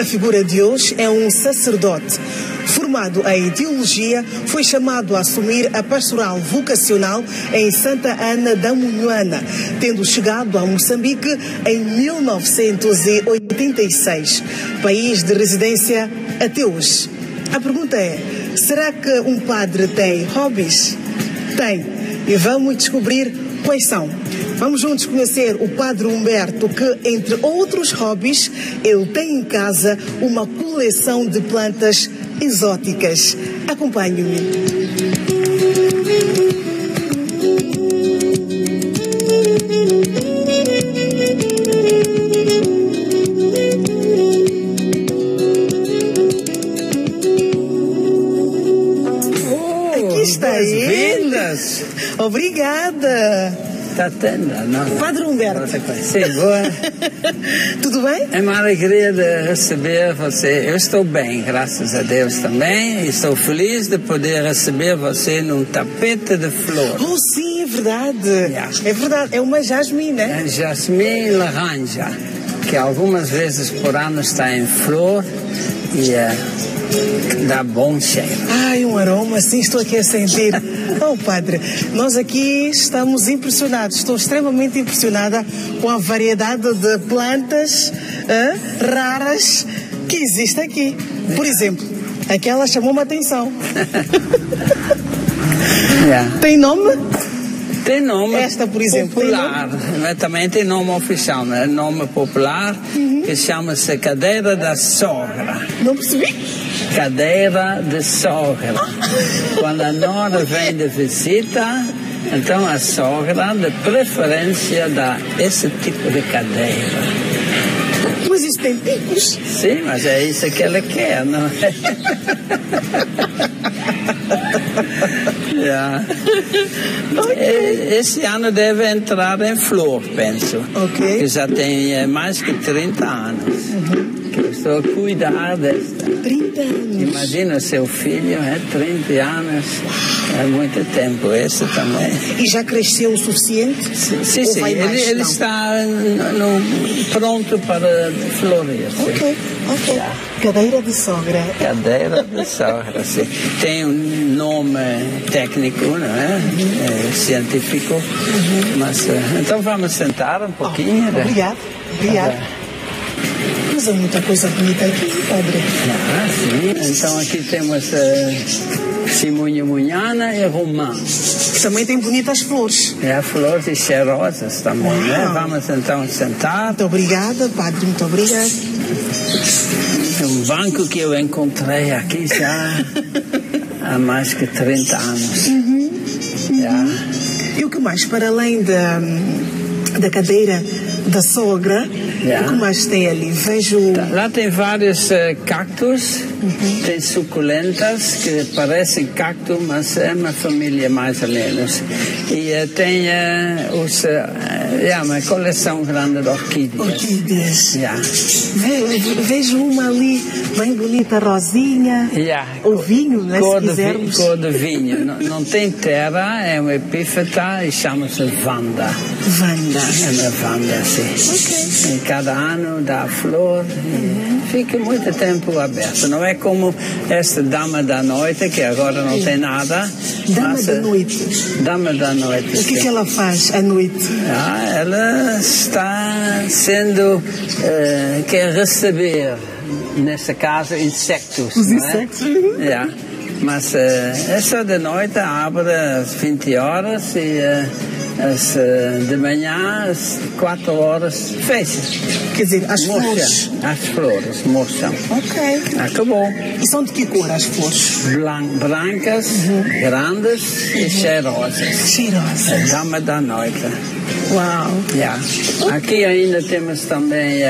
A figura de hoje é um sacerdote. Formado em teologia, foi chamado a assumir a pastoral vocacional em Santa Ana da Munhuana, tendo chegado a Moçambique em 1986, país de residência até hoje. A pergunta é: será que um padre tem hobbies? Tem. E vamos descobrir quais são. Vamos juntos conhecer o Padre Humberto, que, entre outros hobbies, ele tem em casa uma coleção de plantas exóticas. Acompanhe-me. Aqui está ele. Boas-vindas! Obrigada. Tendo, não? Padre Humberto. Sim, boa. Tudo bem? É uma alegria de receber você. Eu estou bem, graças a Deus também. Estou feliz de poder receber você num tapete de flor. Oh, sim, é verdade. Yeah. É verdade. É uma jasmim, né? É jasmim laranja, que algumas vezes por ano está em flor e é, dá bom cheiro. Ai, um aroma, sim, estou aqui a sentir. Oh, padre, nós aqui estamos impressionados. Estou extremamente impressionada com a variedade de plantas raras que existe aqui. Por exemplo, aquela chamou-me a atenção. Yeah. Tem nome? Tem nome Esta, por exemplo, popular, mas também tem nome oficial, né? nome popular Uhum. que chama-se cadeira da sogra. Não percebi? Cadeira de sogra. Quando a nora vem de visita, então a sogra, de preferência, dá esse tipo de cadeira. Mas isso tem picos. Sim, mas é isso que ela quer, não é? Yeah. E- Esse ano deve entrar em flor, penso. Ok. Que já tem eh, mais que 30 anos. Eu estou a cuidar desta. 30 anos. Imagina seu filho, é 30 anos. É muito tempo, esse também. E já cresceu o suficiente? Sim, sim, ele, mais? ele está no- pronto para florir. sim. Ok, Cadeira de sogra. Cadeira de sogra, sim. Tem um nome técnico, não é? É, científico. Mas, eh, então vamos sentar um pouquinho. né? Obrigado, obrigado. Mas há muita coisa bonita aqui, padre. Ah, sim. Então aqui temos uh, Simunho Munhana e Romã. Que também tem bonitas flores. É, flores e cheirosas também, né? Vamos então sentar. Muito obrigada, padre, muito obrigada. Um banco que eu encontrei aqui já há mais que 30 anos. Já. E o que mais, para além da, da cadeira da sogra, Yeah. o que mais tem ali? Vejo. Lá tem vários eh, cactos, tem suculentas que parecem cacto, mas é uma família mais ou menos. E eh, tem eh, os, eh, é uma coleção grande de orquídeas. Orquídeas. Yeah. Ve- Vejo uma ali, bem bonita, rosinha. Yeah. O vinho, né, Cor se de, vinho, quisermos. cor de vinho. não, não tem terra, é uma epífeta e chama-se Vanda. Vanda. É uma Vanda, sim. E cada ano dá flor e fica muito tempo aberto. Não é como esta Dama da Noite, que agora não tem nada. Dama mas, da eh, noite. Dama da Noite. O que, que ela faz à noite? Ah, ela está sendo. eh, quer receber, nessa casa, insectos. Os não insectos, É? uhum. Yeah. Mas eh, é só de noite, abre às 20 horas e eh, às, eh, de manhã, às 4 horas, fecha. Quer dizer, as flores. As flores murcham. Ok. Acabou. E são de que cor as flores? Blan- brancas, grandes e cheirosas. Cheirosas. A dama da noite. Uau. Yeah. Aqui ainda temos também,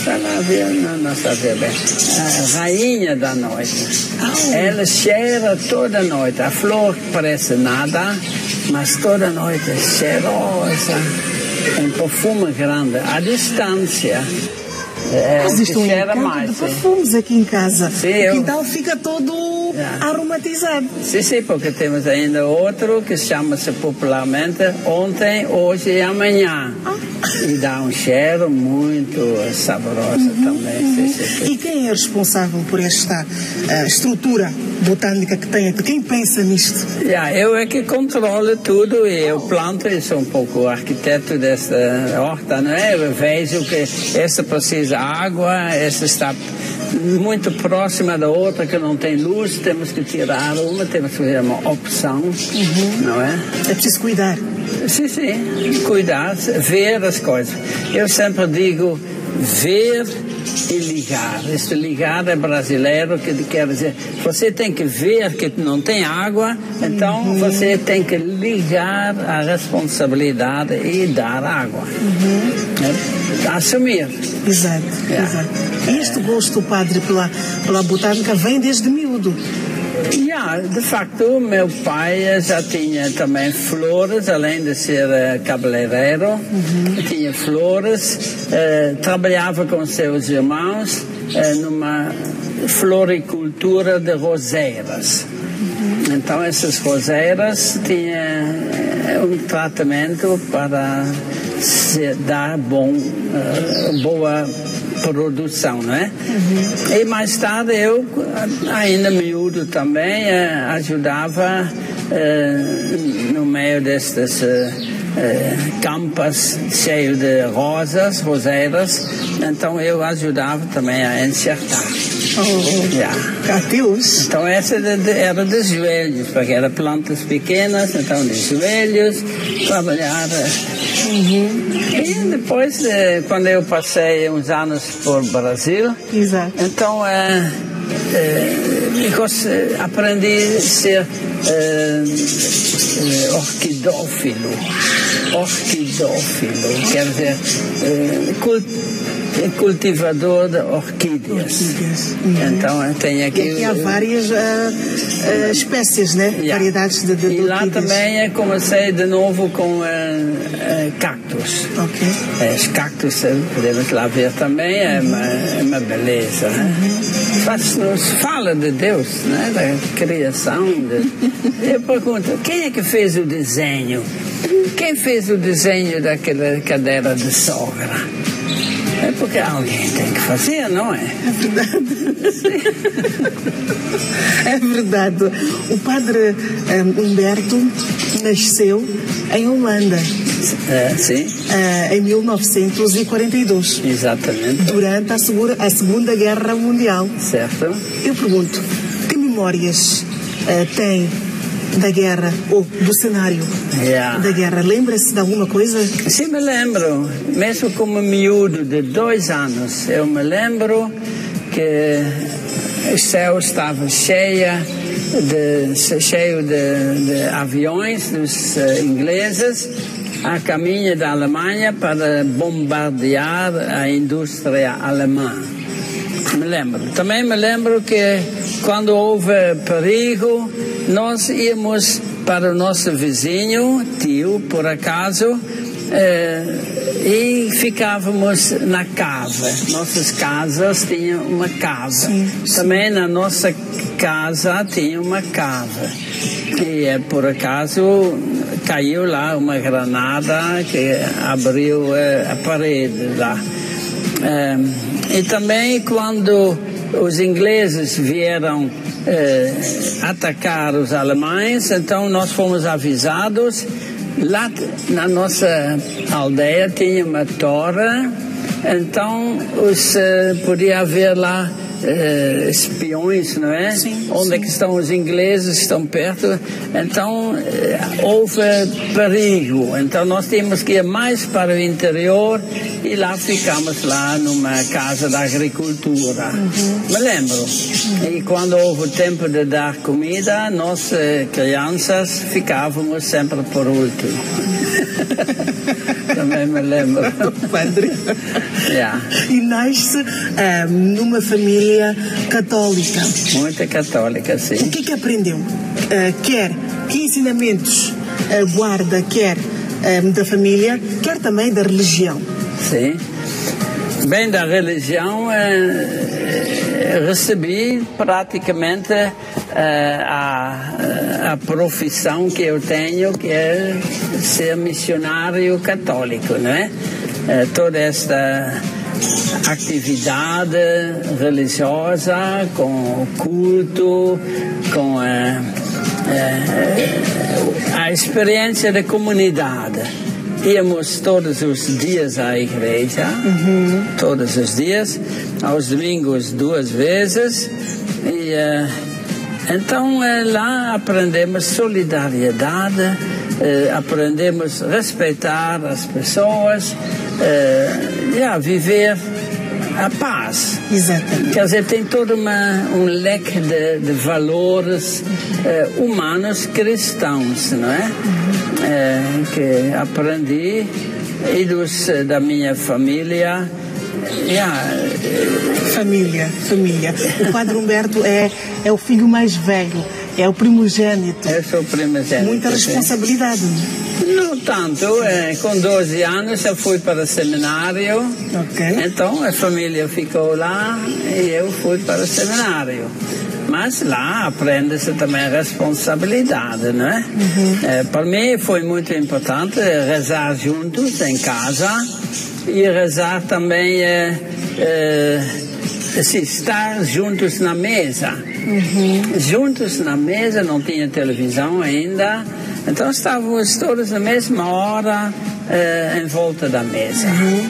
está lá a ver, não, não está a rainha da noite. Ela cheira toda noite. A flor parece nada, mas toda noite é cheirosa, um perfume grande. A distância é, Existe que um encanto mais. de perfumes aqui em casa. Sim, o eu- quintal fica todo Yeah. aromatizado. Sim, sim, porque temos ainda outro que chama-se popularmente ontem, hoje e amanhã. E dá um cheiro muito saboroso uhum, também. Uhum. E quem é responsável por esta uh, estrutura botânica que tem aqui? Quem pensa nisto? Yeah, eu é que controlo tudo e eu planto e sou um pouco arquiteto desta horta, não é? Eu vejo que essa precisa água, essa está muito próxima da outra que não tem luz, temos que tirar uma, temos que fazer uma opção, uhum. não é? É preciso cuidar. Sim, sim, cuidar, ver as coisas. Eu sempre digo ver e ligar. Este ligar é brasileiro, que quer dizer, você tem que ver que não tem água, então uhum. você tem que ligar a responsabilidade e dar água. Uhum. É, assumir. Exato, é. exato. Este gosto, padre, pela, pela botânica vem desde miúdo. Yeah, de facto, meu pai já tinha também flores, além de ser uh, cabeleireiro, uhum. tinha flores, uh, trabalhava com seus irmãos uh, numa floricultura de roseiras. Uhum. Então, essas roseiras tinham um tratamento para se dar bom, boa produção, não é? Uhum. E mais tarde eu, ainda miúdo também, eh, ajudava eh, no meio destas eh, campas cheios de rosas, roseiras, então eu ajudava também a enxertar. Yeah. Então essa era de joelhos, porque eram plantas pequenas, então de joelhos, trabalhar Uhum. E depois, eh, quando eu passei uns anos por Brasil, Exato. então é, é, aprendi a ser é, orquidófilo. Orquidófilo, quer dizer, é, cultivador de orquídeas. orquídeas. Uhum. Então tem aqui. E aqui há várias uh, uh, espécies, né? Yeah. Variedades de, de, E lá também comecei de novo com uh, cactos. Ok. Os cactos podemos lá ver também, é uma, é uma beleza. Né? Uhum. Faz, nos fala de Deus, né? da criação. De... Eu pergunto, quem é que fez o desenho? Quem fez o desenho daquela cadeira de sogra? É porque alguém tem que fazer, não é? É verdade. é verdade. O padre um, Humberto nasceu em Holanda. É, sim. Uh, em 1942. Exatamente. Durante a, segura, a Segunda Guerra Mundial. Certo. Eu pergunto, que memórias uh, tem da guerra ou do cenário yeah. da guerra. Lembra-se de alguma coisa? Sim, me lembro. Mesmo como miúdo de dois anos, eu me lembro que o céu estava cheia de, cheio de, de aviões dos uh, ingleses a caminho da Alemanha para bombardear a indústria alemã. Me lembro. Também me lembro que quando houve perigo, nós íamos para o nosso vizinho, tio, por acaso, eh, e ficávamos na cava. Nossas casas tinham uma cava. Sim, sim. Também na nossa casa tinha uma cava. E eh, por acaso caiu lá uma granada que abriu eh, a parede lá. Eh, e também quando os ingleses vieram eh, atacar os alemães, então nós fomos avisados. Lá na nossa aldeia tinha uma torre, então os, eh, podia haver lá eh, espiões, não é? Sim, Onde sim. é que estão os ingleses? Estão perto. Então eh, houve perigo. Então nós tínhamos que ir mais para o interior e lá ficamos lá numa casa da agricultura. Uhum. Me lembro. Uhum. E quando houve tempo de dar comida, nós eh, crianças ficávamos sempre por último. Também me lembro. Padre. Yeah. E nasce um, numa família católica. Muito católica, sim. O que é que aprendeu? Uh, quer que ensinamentos guarda, quer um, da família, quer também da religião. Sim. Bem, da religião eh, recebi praticamente eh, a, a profissão que eu tenho, que é ser missionário católico, não é? eh, toda esta atividade religiosa, com culto, com a, a, a experiência da comunidade. Íamos todos os dias à igreja, uhum. todos os dias, aos domingos duas vezes, e uh, então uh, lá aprendemos solidariedade, uh, aprendemos respeitar as pessoas, uh, a viver a paz. Exatamente. Quer dizer, tem todo uma, um leque de, de valores uh, humanos cristãos, não é? Uhum. Uh, que aprendi e dos, da minha família. Yeah. Família, família. O Padre Humberto é, é o filho mais velho, é o primogênito. Eu sou primogênito. Muita responsabilidade. Não tanto. É, com 12 anos eu fui para o seminário. Okay. Então a família ficou lá e eu fui para o seminário. Mas lá aprende-se também a responsabilidade, não é? Uhum. é? Para mim foi muito importante rezar juntos em casa e rezar também, é, é, assim, estar juntos na mesa. Uhum. Juntos na mesa, não tinha televisão ainda, então estávamos todos na mesma hora em volta da mesa. Uhum.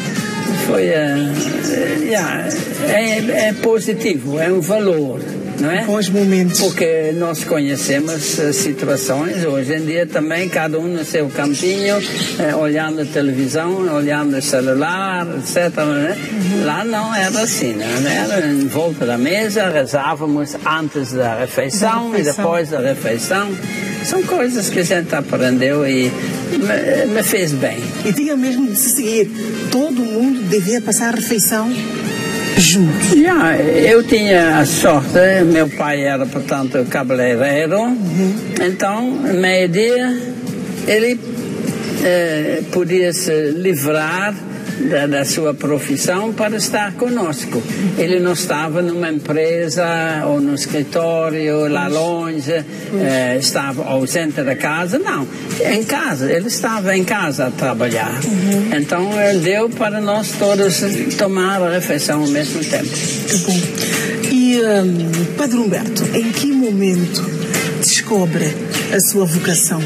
Foi, yeah, é, é positivo, é um valor não é? Bons momentos. Porque nós conhecemos uh, situações, hoje em dia também, cada um no seu campinho, uh, olhando a televisão, olhando o celular, etc. Né? Uhum. Lá não era assim, né? era em volta da mesa, rezávamos antes da refeição, da refeição. e depois da refeição. São coisas que a gente aprendeu e me, me fez bem. E tinha mesmo de se seguir. Todo mundo devia passar a refeição juntos? Yeah, eu tinha a sorte, meu pai era, portanto, cabeleireiro, uhum. então, meio-dia, ele eh, podia se livrar da, da, sua profissão para estar conosco. Ele não estava numa empresa ou no escritório lá longe, eh, estava ausente da casa, não. Em casa, ele estava em casa a trabalhar. Uhum. Então ele deu para nós todos tomar a refeição ao mesmo tempo. Que bom. E um, Padre Humberto, em que momento descobre a sua vocação?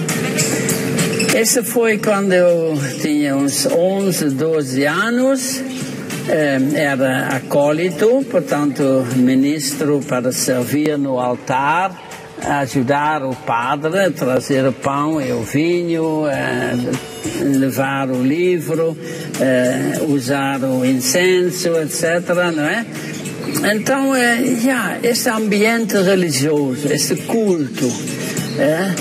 Esse foi quando eu tinha uns 11, 12 anos. Eh, era acólito, portanto, ministro para servir no altar, ajudar o padre trazer o pão e o vinho, eh, levar o livro, eh, usar o incenso, etc. Não é? Então, é, yeah, esse ambiente religioso, esse culto, é,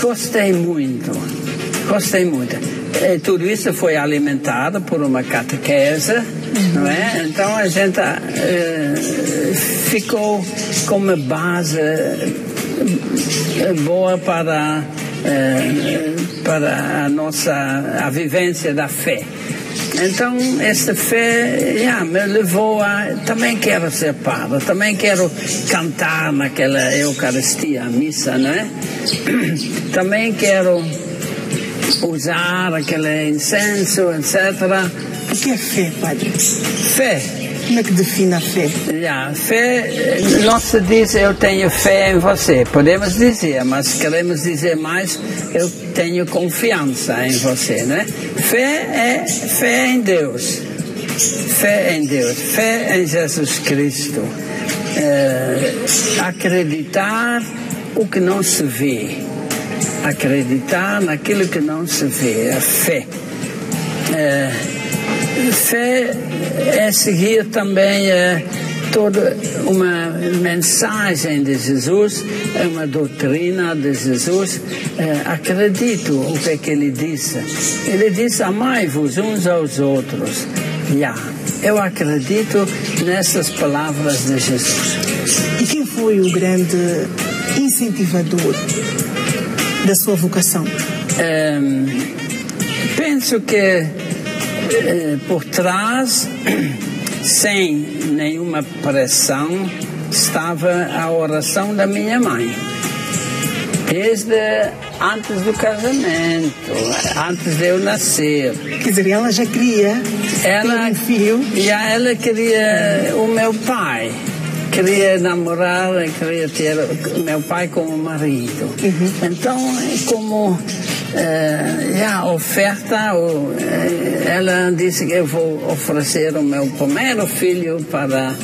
gostei muito. Gostei muito. E tudo isso foi alimentado por uma catequese, não é? Então a gente uh, ficou com uma base eh, boa para, uh, para a nossa a vivência da fé. Então, essa fé yeah, me levou a. Também quero ser padre, também quero cantar naquela Eucaristia, a missa, não é? Também quero usar aquele incenso, etc. O que é fé, padre? Fé. Como é que define a fé? Yeah, fé, não se diz eu tenho fé em você. Podemos dizer, mas queremos dizer mais eu tenho confiança em você, né? Fé é fé em Deus. Fé em Deus, fé em Jesus Cristo. É, acreditar o que não se vê acreditar naquilo que não se vê, a fé. É, fé é seguir também é, toda uma mensagem de Jesus, é uma doutrina de Jesus. É, acredito o que, é que ele disse. Ele disse: amai-vos uns aos outros. Yeah. Eu acredito nessas palavras de Jesus. E quem foi o grande incentivador da sua vocação? penso que por trás, sem nenhuma pressão, estava a oração da minha mãe. Desde antes do casamento, antes de eu nascer. Quer dizer, ela já queria ela, ter um filho? Já ela queria o meu pai queria namorar, queria ter meu pai como marido. Uhum. Então, como é, a oferta, eh, ela disse que eu vou oferecer o meu primeiro filho para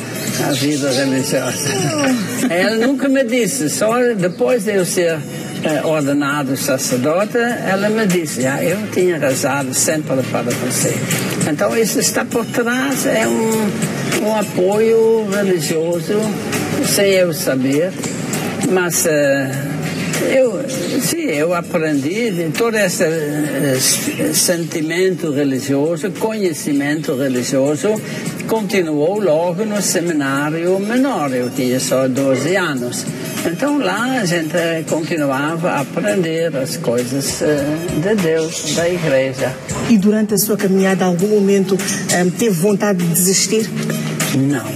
a vida religiosa. Oh. Ela nunca me disse, só depois de eu ser é, ordenado sacerdote, ela me disse, ah, eu tinha rezado sempre para você. Então isso está por trás, é um, um apoio religioso, sem eu saber, mas uh, eu, sim, eu aprendi de todo esse uh, sentimento religioso, conhecimento religioso, continuou logo no seminário menor, eu tinha só 12 anos. Então lá a gente continuava a aprender as coisas uh, de Deus, da igreja. E durante a sua caminhada, algum momento um, teve vontade de desistir? Não.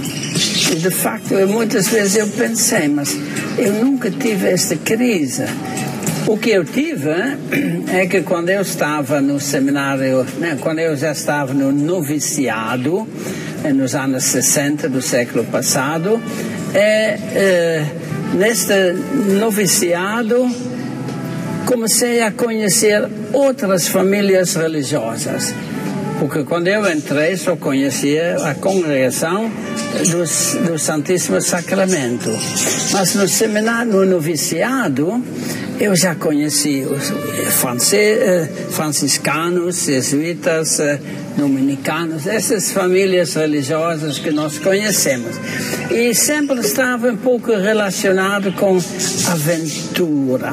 E de facto, muitas vezes eu pensei, mas eu nunca tive esta crise. O que eu tive é que quando eu estava no seminário, né, quando eu já estava no noviciado, eh, nos anos 60 do século passado, é, é neste noviciado, comecei a conhecer outras famílias religiosas. Porque quando eu entrei, só conhecia a congregação dos, do Santíssimo Sacramento. Mas no seminário, no noviciado, eu já conheci os eh, franciscanos, jesuítas, eh, dominicanos, essas famílias religiosas que nós conhecemos. E sempre estava um pouco relacionado com aventura.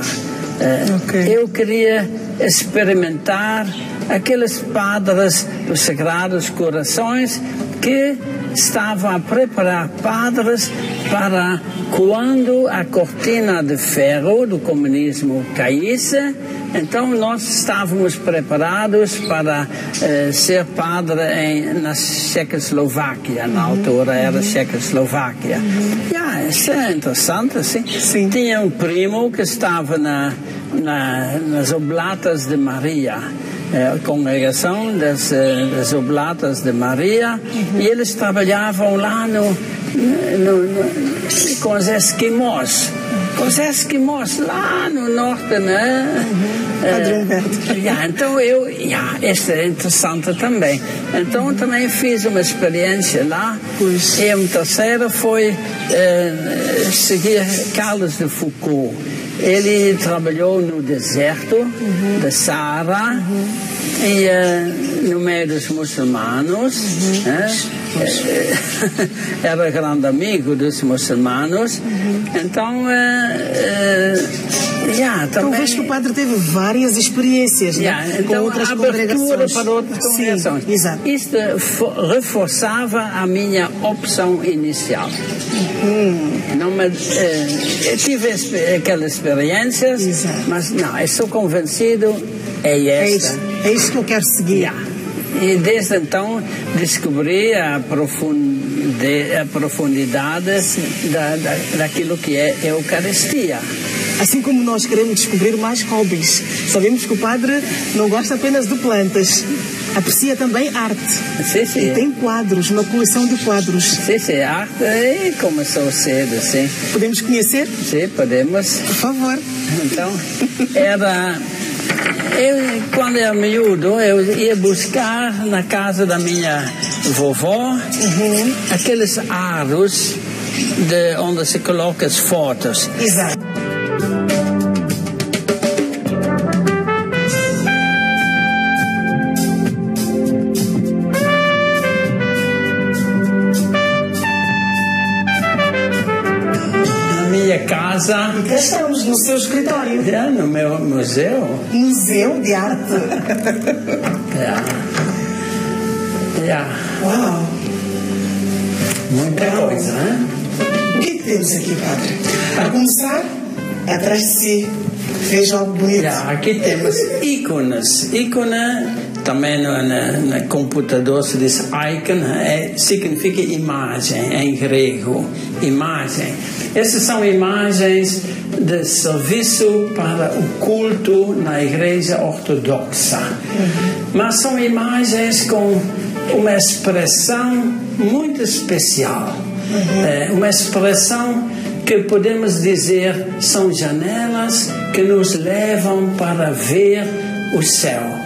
Eh, okay. Eu queria experimentar aqueles padres dos Sagrados Corações que estavam a preparar padres para quando a cortina de ferro do comunismo caísse, então nós estávamos preparados para eh, ser padre em, na Checoslováquia, na uhum. altura era Checoslováquia. Uhum. Yeah, isso é interessante, sim. sim. Tinha um primo que estava na, na, nas Oblatas de Maria a congregação das, eh, das Oblatas de Maria, uhum. e eles trabalhavam lá no, no, no, com os esquimós. Com os esquimós lá no norte, né? Uhum. É, yeah, então eu, yeah, isso é interessante também. Então uhum. também fiz uma experiência lá. Pois. E um terceiro foi seguir Carlos de Foucault. Ele trabalhou no deserto uhum. da Saara uhum. e uh, no meio dos muçulmanos. Uhum. Né? Era grande amigo dos muçulmanos. Uhum. Então, uh, uh, yeah, também... Talvez que o padre teve várias experiências yeah, né? então, com outras congregações. para outras congregações. Sim, exato. Isto reforçava a minha opção inicial. Uhum. Não me, eh, tive aquelas experiências, Exato. mas não, estou convencido, é esta. É isso, é que eu quero seguir. E desde então descobri a, a profundidade da, da, daquilo que é Eucaristia. Assim como nós queremos descobrir mais hobbies, sabemos que o padre não gosta apenas de plantas, aprecia também arte. Sim, sim. E tem quadros, uma coleção de quadros. Sim, sim, arte e começou cedo, sim. Podemos conhecer? Sim, podemos. Por favor. Então, era. Eu, quando era miúdo, eu ia buscar na casa da minha vovó uhum. aqueles aros de onde se coloca as fotos. Exato. Casa. E cá estamos, no seu escritório. É, no meu museu. Museu de arte. é. É. Uau! Muita Uau. coisa, né? O que, temos aqui, padre? A começar, atrás de si, veja algo bonito. Aqui temos ícones. Ícone também no, no, no, computador se diz icon, é, significa imagem em grego, imagem. Essas são imagens de serviço para o culto na igreja ortodoxa. Uhum. Mas são imagens com uma expressão muito especial. Uhum. É, uma expressão que podemos dizer são janelas que nos levam para ver o céu.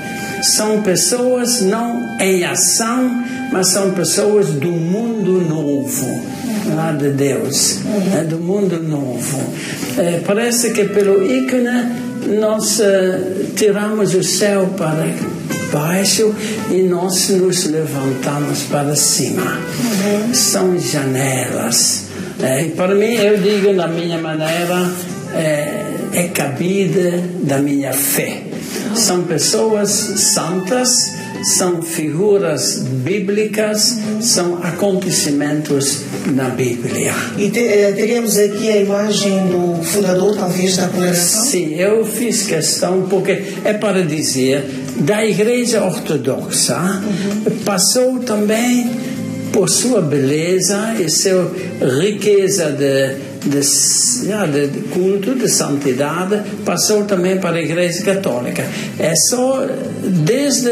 São pessoas não em ação, mas são pessoas do mundo novo, lá de Deus, é, do mundo novo. É, parece que pelo ícone nós uh, tiramos o céu para baixo e nós nos levantamos para cima. Uhum. São janelas. É, para mim, eu digo da minha maneira, é, é cabida da minha fé. São pessoas santas, são figuras bíblicas, são acontecimentos na Bíblia. E te, eh, teríamos aqui a imagem do fundador, talvez, da congregação? Sim, eu fiz questão porque é para dizer da Igreja Ortodoxa uhum. passou também por sua beleza e sua riqueza de de, de culto, de santidade, passou também para a Igreja Católica. É só desde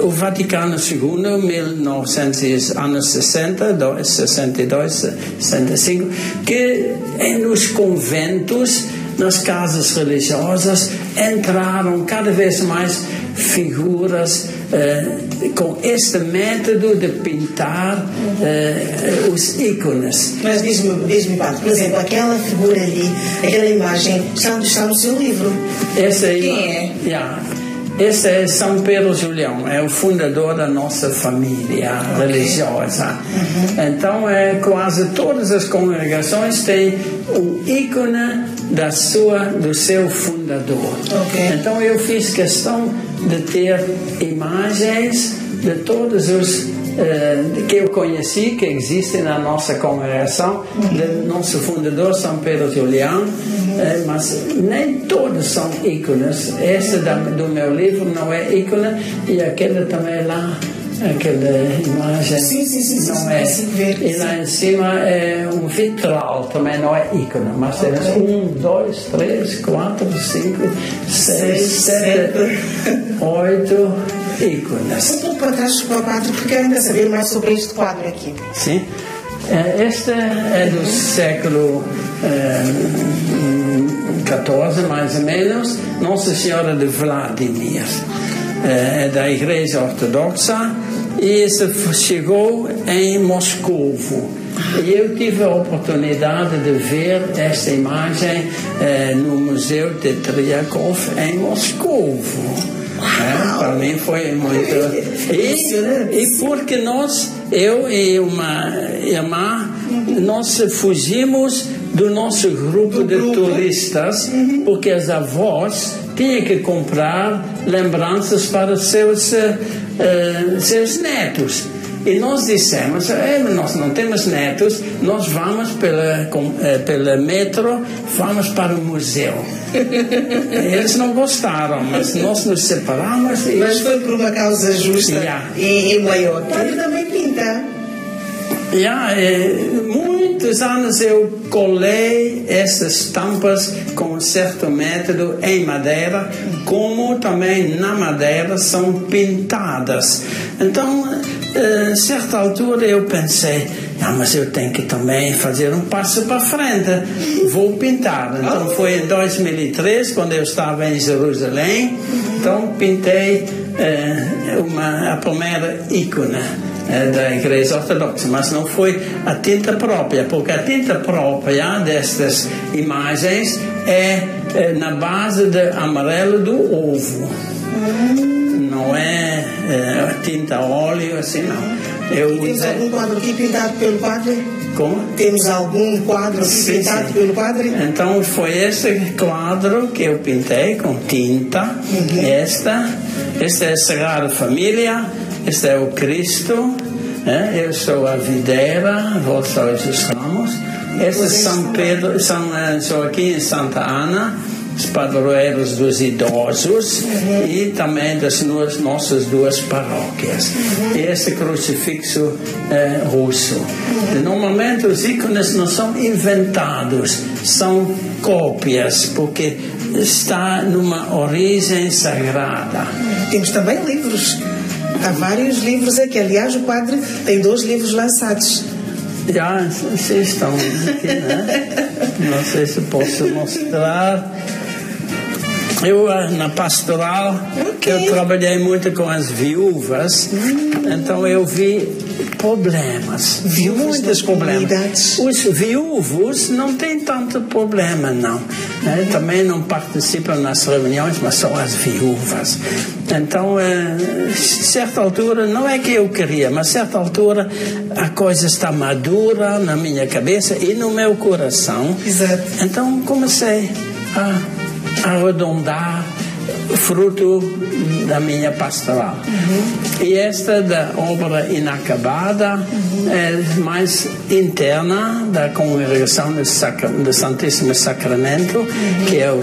o Vaticano II, 1900, anos 60, 62, 65, que nos conventos, nas casas religiosas, entraram cada vez mais figuras eh, com este método de pintar uh, os ícones. Mas diz-me, diz Padre, por exemplo, aquela figura ali, aquela imagem, está, está no seu livro. Essa aí, Quem é? Yeah. Esse é São Pedro Julião, é o fundador da nossa família okay. religiosa. Uhum. Então, é, quase todas as congregações têm o ícone da sua, do seu fundador. Okay. Então, eu fiz questão de ter imagens de todos os eh, que eu conheci, que existem na nossa congregação, do nosso fundador, São Pedro Julião, eh, mas nem todos são ícones. Esse do meu livro não é ícone e aquele também lá aquela imagem. Sim, sim, sim, não é e lá em cima é um vitral também não é ícone mas okay. temos um, dois, três, quatro, cinco seis, sete, oito ícones. Um pouco para trás para o quadro porque quero ainda saber mais sobre este quadro aqui. Sim. É, este é do século XIV, é, mais ou menos, Nossa Senhora de Vladimir, é, é da Igreja Ortodoxa, e isso chegou em Moscovo. E eu tive a oportunidade de ver esta imagem eh, no Museu de Triakov em Moscovo. É, para mim foi muito. E, e porque nós, eu e uma irmã, nós fugimos do nosso grupo de turistas, uhum. porque as avós tinham que comprar lembranças para seus, uh, seus netos. E nós dissemos, é, nós não temos netos, nós vamos pela, com, pela metro, vamos para o museu. Eles não gostaram, mas nós nos separamos. E... Mas foi por uma causa justa yeah. e, e maior. Ele também pinta. Yeah, é, muitos anos eu colei essas estampas com um certo método em madeira, como também na madeira são pintadas. Então, a eh, certa altura eu pensei, ah, mas eu tenho que também fazer um passo para frente, vou pintar. Então foi em 2003, quando eu estava em Jerusalém, então pintei eh, uma, a primeira ícone eh, da Igreja Ortodoxa, mas não foi a tinta própria, porque a tinta própria destas imagens é, é na base de amarelo do ovo. Não é, é tinta óleo assim, não. Eu temos usei... algum quadro aqui pintado pelo padre? Como? Temos algum quadro aqui sim, pintado sim. pelo padre? Então foi esse quadro que eu pintei com tinta. Uhum. Esta, esta é a Sagrada Família este é o Cristo, né? eu sou a videira, vós sois os ramos. Este é São Pedro, São Joaquim e Santa Ana, os padroeiros dos idosos uhum. e também das nossas duas paróquias. Uhum. Crucifixo é, russo. Normalmente os ícones não são inventados, são cópias, porque está numa origem sagrada. Temos também livros. Há vários livros aqui. Aliás, o padre tem dois livros lançados. Já, vocês estão aqui, né? Não sei se posso mostrar. Eu, ah, na pastoral, okay. eu trabalhei muito com as viúvas, hum. então eu vi problemas, viúvas muitos problemas. Os viúvos não têm tanto problema, não. Né? Também não participam nas reuniões, mas são as viúvas. Então, a eh, certa altura, não é que eu queria, mas a certa altura a coisa está madura na minha cabeça e no meu coração. Exato. Então comecei a arredondar fruto da minha pastoral. Uhum. E esta da obra inacabada uhum. é mais interna da congregação do, Sacra, do Santíssimo Sacramento, uhum. que é o,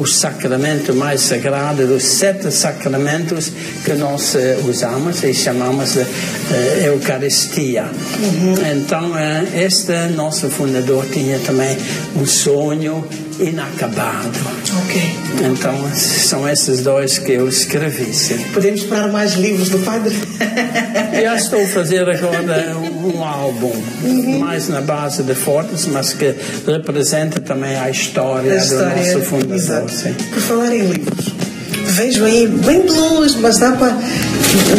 o, sacramento mais sagrado dos sete sacramentos que nós uh, usamos e chamamos de uh, Eucaristia. Uhum. Então, uh, este nosso fundador tinha também um sonho inacabado. Ok. Então, são esses dois que eu escrevi. Sim. Podemos esperar mais livros do padre? Já estou a fazer agora um, um álbum. Mais na base de fotos, mas que representa também a história, a história do nosso fundador. Por falar em livros, vejo aí bem de longe, mas dá para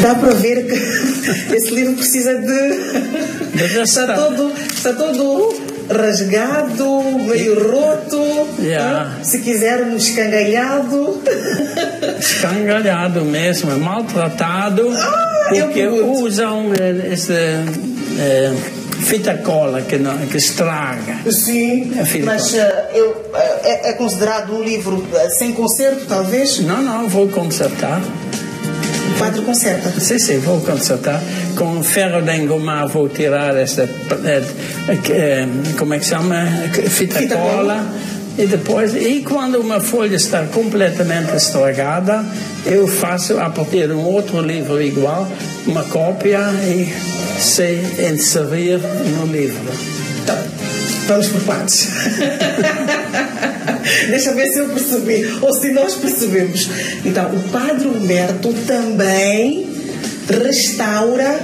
dá para ver que esse livro precisa de. está todo, está todo rasgado, meio roto, yeah. né? se quisermos escangalhado. Escangalhado mesmo, maltratado, ah, porque usam eh, esse, é, fita cola que, não, que estraga. Sim, mas uh, eu, é, é, considerado um livro sem conserto, talvez? Não, não, vou consertar. O padre conserta? Sim, sim, vou consertar. Com ferro de engomar vou tirar esta, eh, eh, como é que chama? Fita, Fita cola. cola. E depois, e quando uma folha está completamente estragada, eu faço a partir de um outro livro igual, uma cópia e sei inserir no livro. Tá. Vamos por partes. Deixa ver se eu percebi ou se nós percebemos. Então, o Padre Humberto também restaura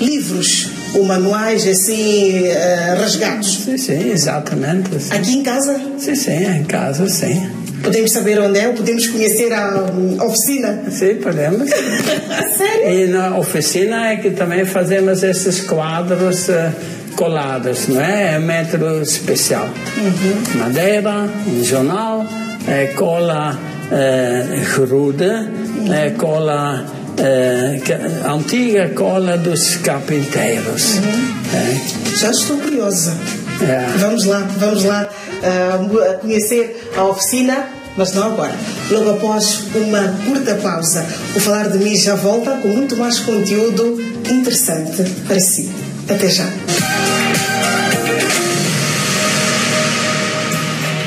livros ou manuais assim uh, rasgados. Sim, sim, exatamente. Sim. Aqui em casa? Sim, sim, em casa, sim. Podemos saber onde é? Podemos conhecer a oficina? Sim, podemos. Sério? E na oficina é que também fazemos esses quadros. Uh, coladas, não é? É método especial. Uhum. Madeira, um jornal, é cola é, ruda, é cola é, antiga cola dos carpinteiros. Uhum. É. Já estou curiosa. É. Vamos lá, vamos lá uh, conhecer a oficina, mas não agora. Logo após uma curta pausa, o Falar de Mim já volta com muito mais conteúdo interessante para si. Até já.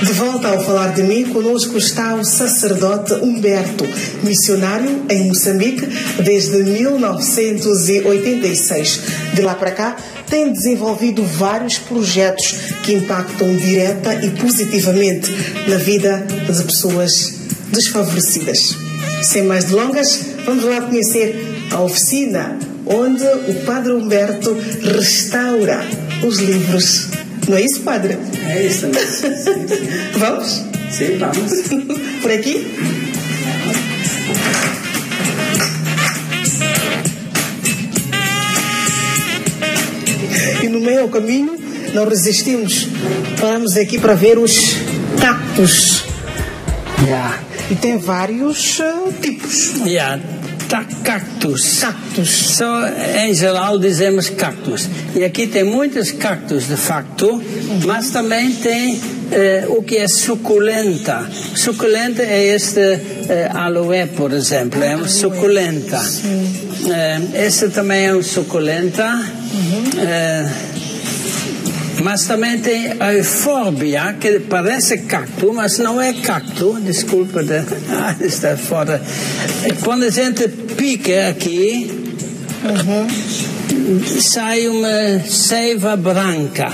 De volta ao falar de mim, conosco está o sacerdote Humberto, missionário em Moçambique desde 1986. De lá para cá, tem desenvolvido vários projetos que impactam direta e positivamente na vida de pessoas desfavorecidas. Sem mais delongas, vamos lá conhecer a oficina onde o Padre Humberto restaura os livros não é isso, padre? É isso mesmo. vamos? Sim, vamos. Por aqui? E no meio do caminho, não resistimos. Paramos aqui para ver os cactos. Yeah. E tem vários uh, tipos. Yeah Tá, cactus. Cactus. Só, em geral dizemos cactus. E aqui tem muitos cactus, de facto, uhum. mas também tem eh, o que é suculenta. Suculenta é este eh, aloe, por exemplo, é uma suculenta. Eh, esse também é um suculenta. Uhum. Mas também tem a eufórbia, que parece cacto, mas não é cacto. Desculpa, de... ah, está fora. Quando a gente pica aqui, uhum. sai uma seiva branca.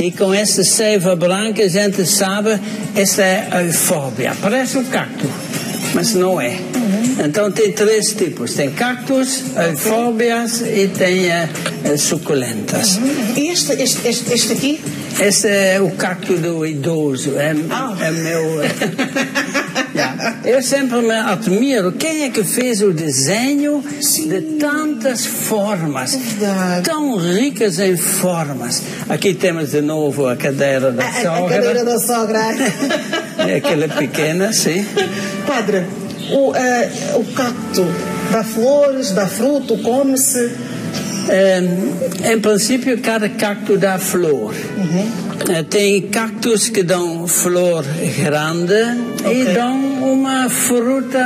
E com essa seiva branca a gente sabe, essa é a eufórbia. Parece um cacto, mas não é. Então tem três tipos: tem cactos, eufórbias e tem uh, suculentas. E este, este, este, este aqui? Este é o cacto do idoso, é, oh. é meu. yeah. Eu sempre me admiro quem é que fez o desenho Sim. de tantas formas, Verdade. tão ricas em formas. Aqui temos de novo a cadeira da a, sogra. A cadeira da sogra. é aquela pequena, sim. Padre, o, uh, o cacto dá flores, dá fruto, come-se? Um, em princípio, cada cacto dá flor. Uhum. Uh, tem cactos que dão flor grande okay. e dão uma fruta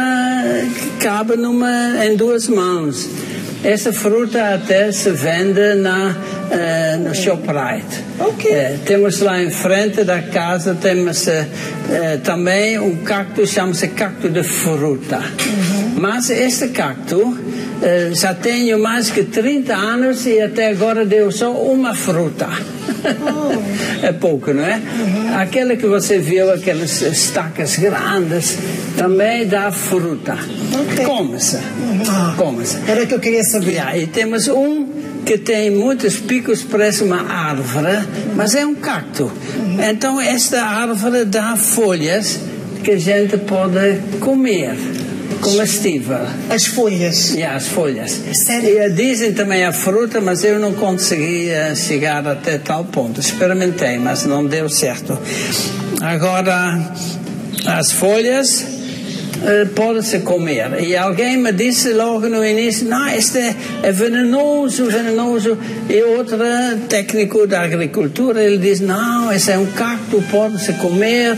que cabe numa, em duas mãos. Essa fruta até se vende na, uh, no Shoprite. Okay. Uh, temos lá em frente da casa temos uh, também um cacto, chama-se cacto de fruta. Uhum. Mas este cacto já tenho mais que 30 anos e até agora deu só uma fruta. É pouco, não é? Uhum. Aquela que você viu, aquelas estacas grandes, também dá fruta. Okay. Come-se. Uhum. Come-se. Era que eu queria saber. Yeah, e temos um que tem muitos picos, parece uma árvore, mas é um cacto. Uhum. Então, esta árvore dá folhas que a gente pode comer comestível. As folhas? Yeah, as folhas. Sério? E dizem também a fruta, mas eu não conseguia chegar até tal ponto. Experimentei, mas não deu certo. Agora, as folhas uh, pode-se comer. E alguém me disse logo no início, não, este é venenoso, venenoso. E outro técnico da agricultura, ele diz, não, esse é um cacto, pode-se comer.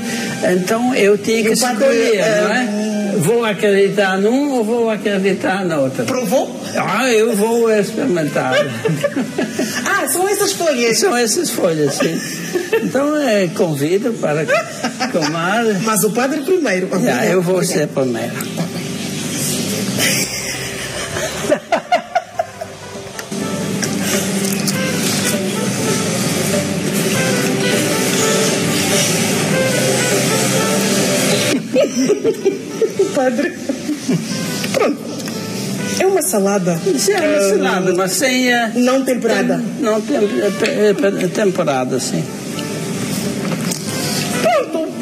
Então eu tinha que escolher, não é? Vou acreditar num ou vou acreditar na outra? Provou? Ah, eu vou experimentar. ah, são essas folhas? São essas folhas, sim. Então, é, convido para tomar. Mas o padre primeiro. Ah, eu vou ser primeiro. padre. Pronto. É uma salada. Sim, é uma salada, mas sem. Uh, não temperada. Tem, não tem, é, é, temperada, sim. Pronto.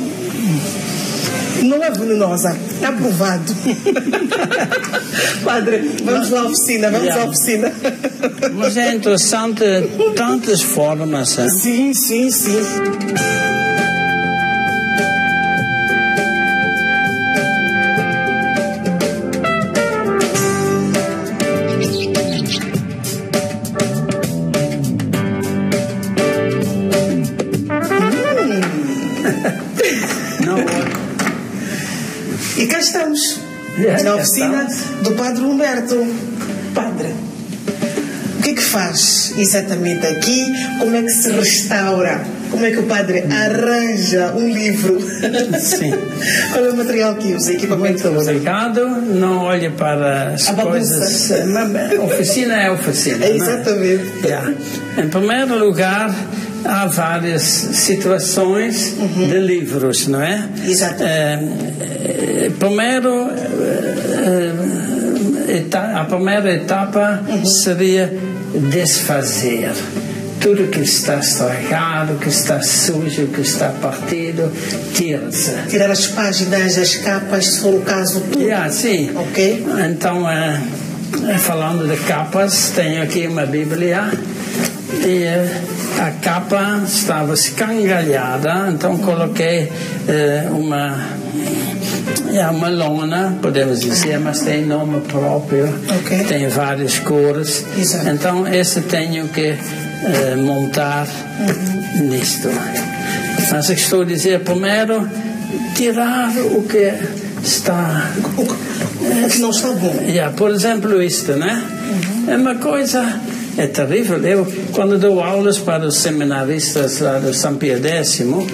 Não é venenosa. Aprovado. Padre, vamos lá à oficina, vamos yeah. à oficina. Mas é interessante tantas formas. Hein? Sim, sim, sim. Na oficina do Padre Humberto. Padre, o que é que faz exatamente aqui? Como é que se restaura? Como é que o padre arranja um livro? Sim. Qual é o material que usa? Equipamento Muito obrigado. Não olhe para as A coisas. Oficina é oficina. É exatamente. É? Yeah. Em primeiro lugar, há várias situações uhum. de livros, não é? Exato. É, primeiro, a primeira etapa uhum. seria desfazer tudo que está estragado, que está sujo, que está partido, tira-se. Tirar as páginas, as capas, se for o caso, tudo. Yeah, sim. Ok. Então, uh, falando de capas, tenho aqui uma Bíblia e a capa estava escangalhada, então coloquei uh, uma é uma lona, podemos dizer, mas tem nome próprio, okay. tem várias cores. Exato. Então, esse tenho que uh, montar uhum. nisto. Mas estou a dizer, primeiro, tirar o que está. O que não está bom. Yeah, por exemplo, isto, né? Uhum. É uma coisa é terrível. Eu, quando dou aulas para os seminaristas lá do São Pio X, uhum.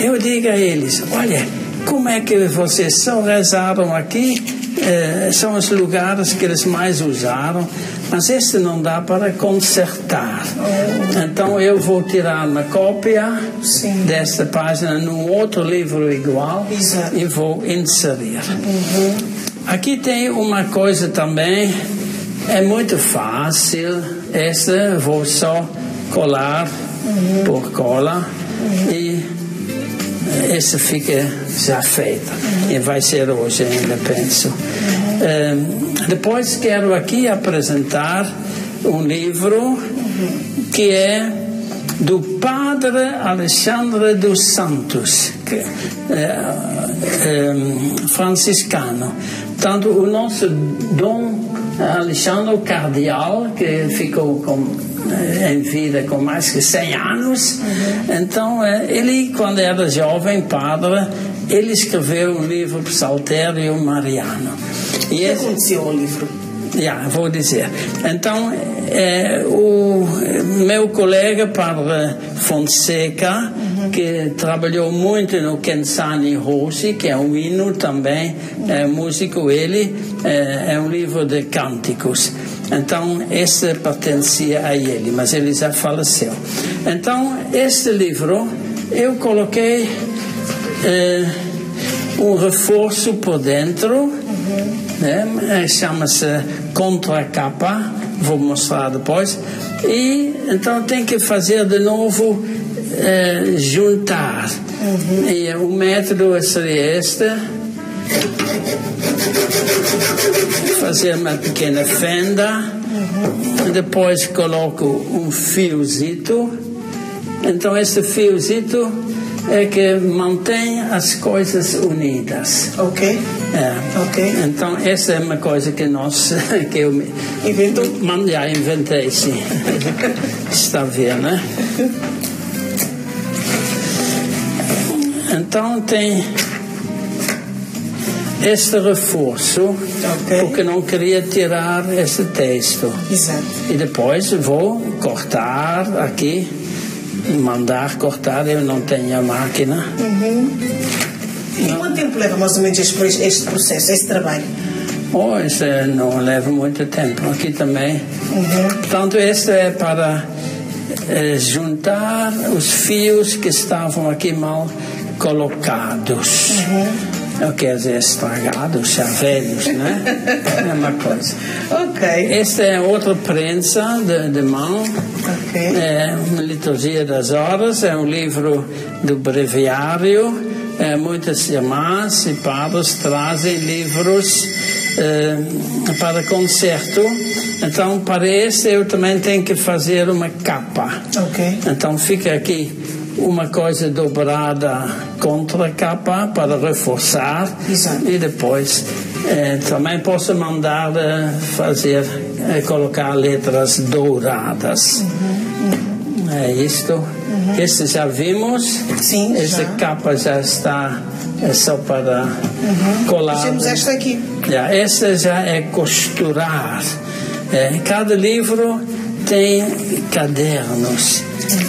eu digo a eles: olha, como é que vocês só rezaram aqui? Eh, são os lugares que eles mais usaram, mas este não dá para consertar. Oh. Então eu vou tirar uma cópia Sim. desta página num outro livro igual Exato. e vou inserir. Uhum. Aqui tem uma coisa também, é muito fácil. Esta vou só colar uhum. por cola uhum. e essa fica já feita. E vai ser hoje ainda, penso. Uhum. depois quero aqui apresentar um livro que é do padre Alexandre dos Santos, que, é, franciscano. Tanto o nosso Dom Alexandre Cardial, que ficou com eh, em vida com mais de 100 anos. Uhum. Então, eh, ele, quando era jovem padre, ele escreveu um livro para Saltério Mariano. E o que aconteceu ao livro? Yeah, vou dizer. Então, é, o meu colega, Padre Fonseca. Que trabalhou muito no Kensani Rossi, que é um hino também, é músico, ele é, é um livro de cânticos. Então, esse pertencia a ele, mas ele já faleceu. Então, este livro, eu coloquei eh, um reforço por dentro, uhum. né? chama-se contracapa, vou mostrar depois. E então tem que fazer de novo eh, juntar. Uhum. E o método seria este fazer uma pequena fenda, uhum. depois coloco um fiozito. Então esse fiozito é que mantém as coisas unidas. Ok. É. Ok. Então essa é uma coisa que nós que eu inventou. Já inventei, sim. Está a ver, né? Então tem este reforço okay. porque não queria tirar esse texto. Exato. E depois vou cortar aqui, mandar cortar, eu não tenho a máquina. Uhum. E quanto tempo leva mais ou menos este, este processo, este trabalho? Oh, isso não leva muito tempo. Aqui também. Uhum. Portanto, este é para é, juntar os fios que estavam aqui mal colocados. Uhum quer dizer, estragados, já velhos, né? É uma coisa. Ok. Esta é outra prensa de, de mão. Ok. É uma liturgia das horas, é um livro do breviário. É, muitas irmãs e padres trazem livros é, para concerto. Então, para este, eu também tenho que fazer uma capa. Ok. Então, fica aqui uma coisa dobrada contra a capa para reforçar Exato. e depois eh, também posso mandar eh, fazer eh, colocar letras douradas uhum, uhum. é isto uhum. este já vimos sim esta já. capa já está é só para uhum. colar temos esta aqui yeah, esta já é costurar é, cada livro tem cadernos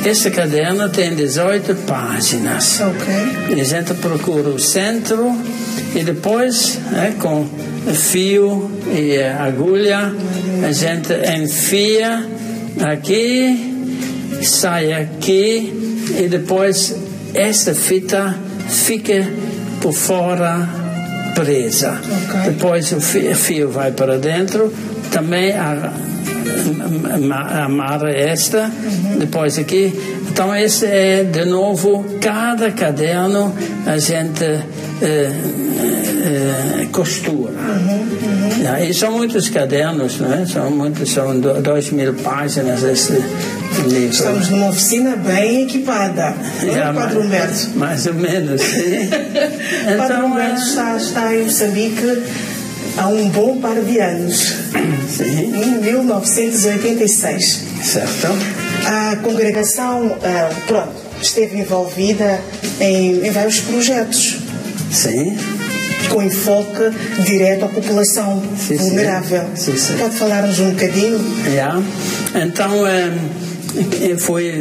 esse caderno tem 18 páginas. A gente procura o centro e depois, é, com fio e agulha, a gente enfia aqui, sai aqui e depois esta fita fica por fora presa. Okay. Depois o fio vai para dentro, também a amarra esta, depois aqui. Então, esse é, de novo, cada caderno a gente eh, eh, costura. Uhum, uhum. E são muitos cadernos, não é? São, muitos, são dois mil páginas esse livro. Estamos numa oficina bem equipada, não é, Padre Humberto? Mais ou menos, sim. então, Padre Humberto é... está, está em Moçambique há um bom par de anos. Sim. Em 1986. Certo. A congregação, ah, pronto, esteve envolvida em, em vários projetos. Sim. com enfoque direto à população Sim, vulnerável. Sim, sim. Pode falar-nos um bocadinho? Ja, então eh, foi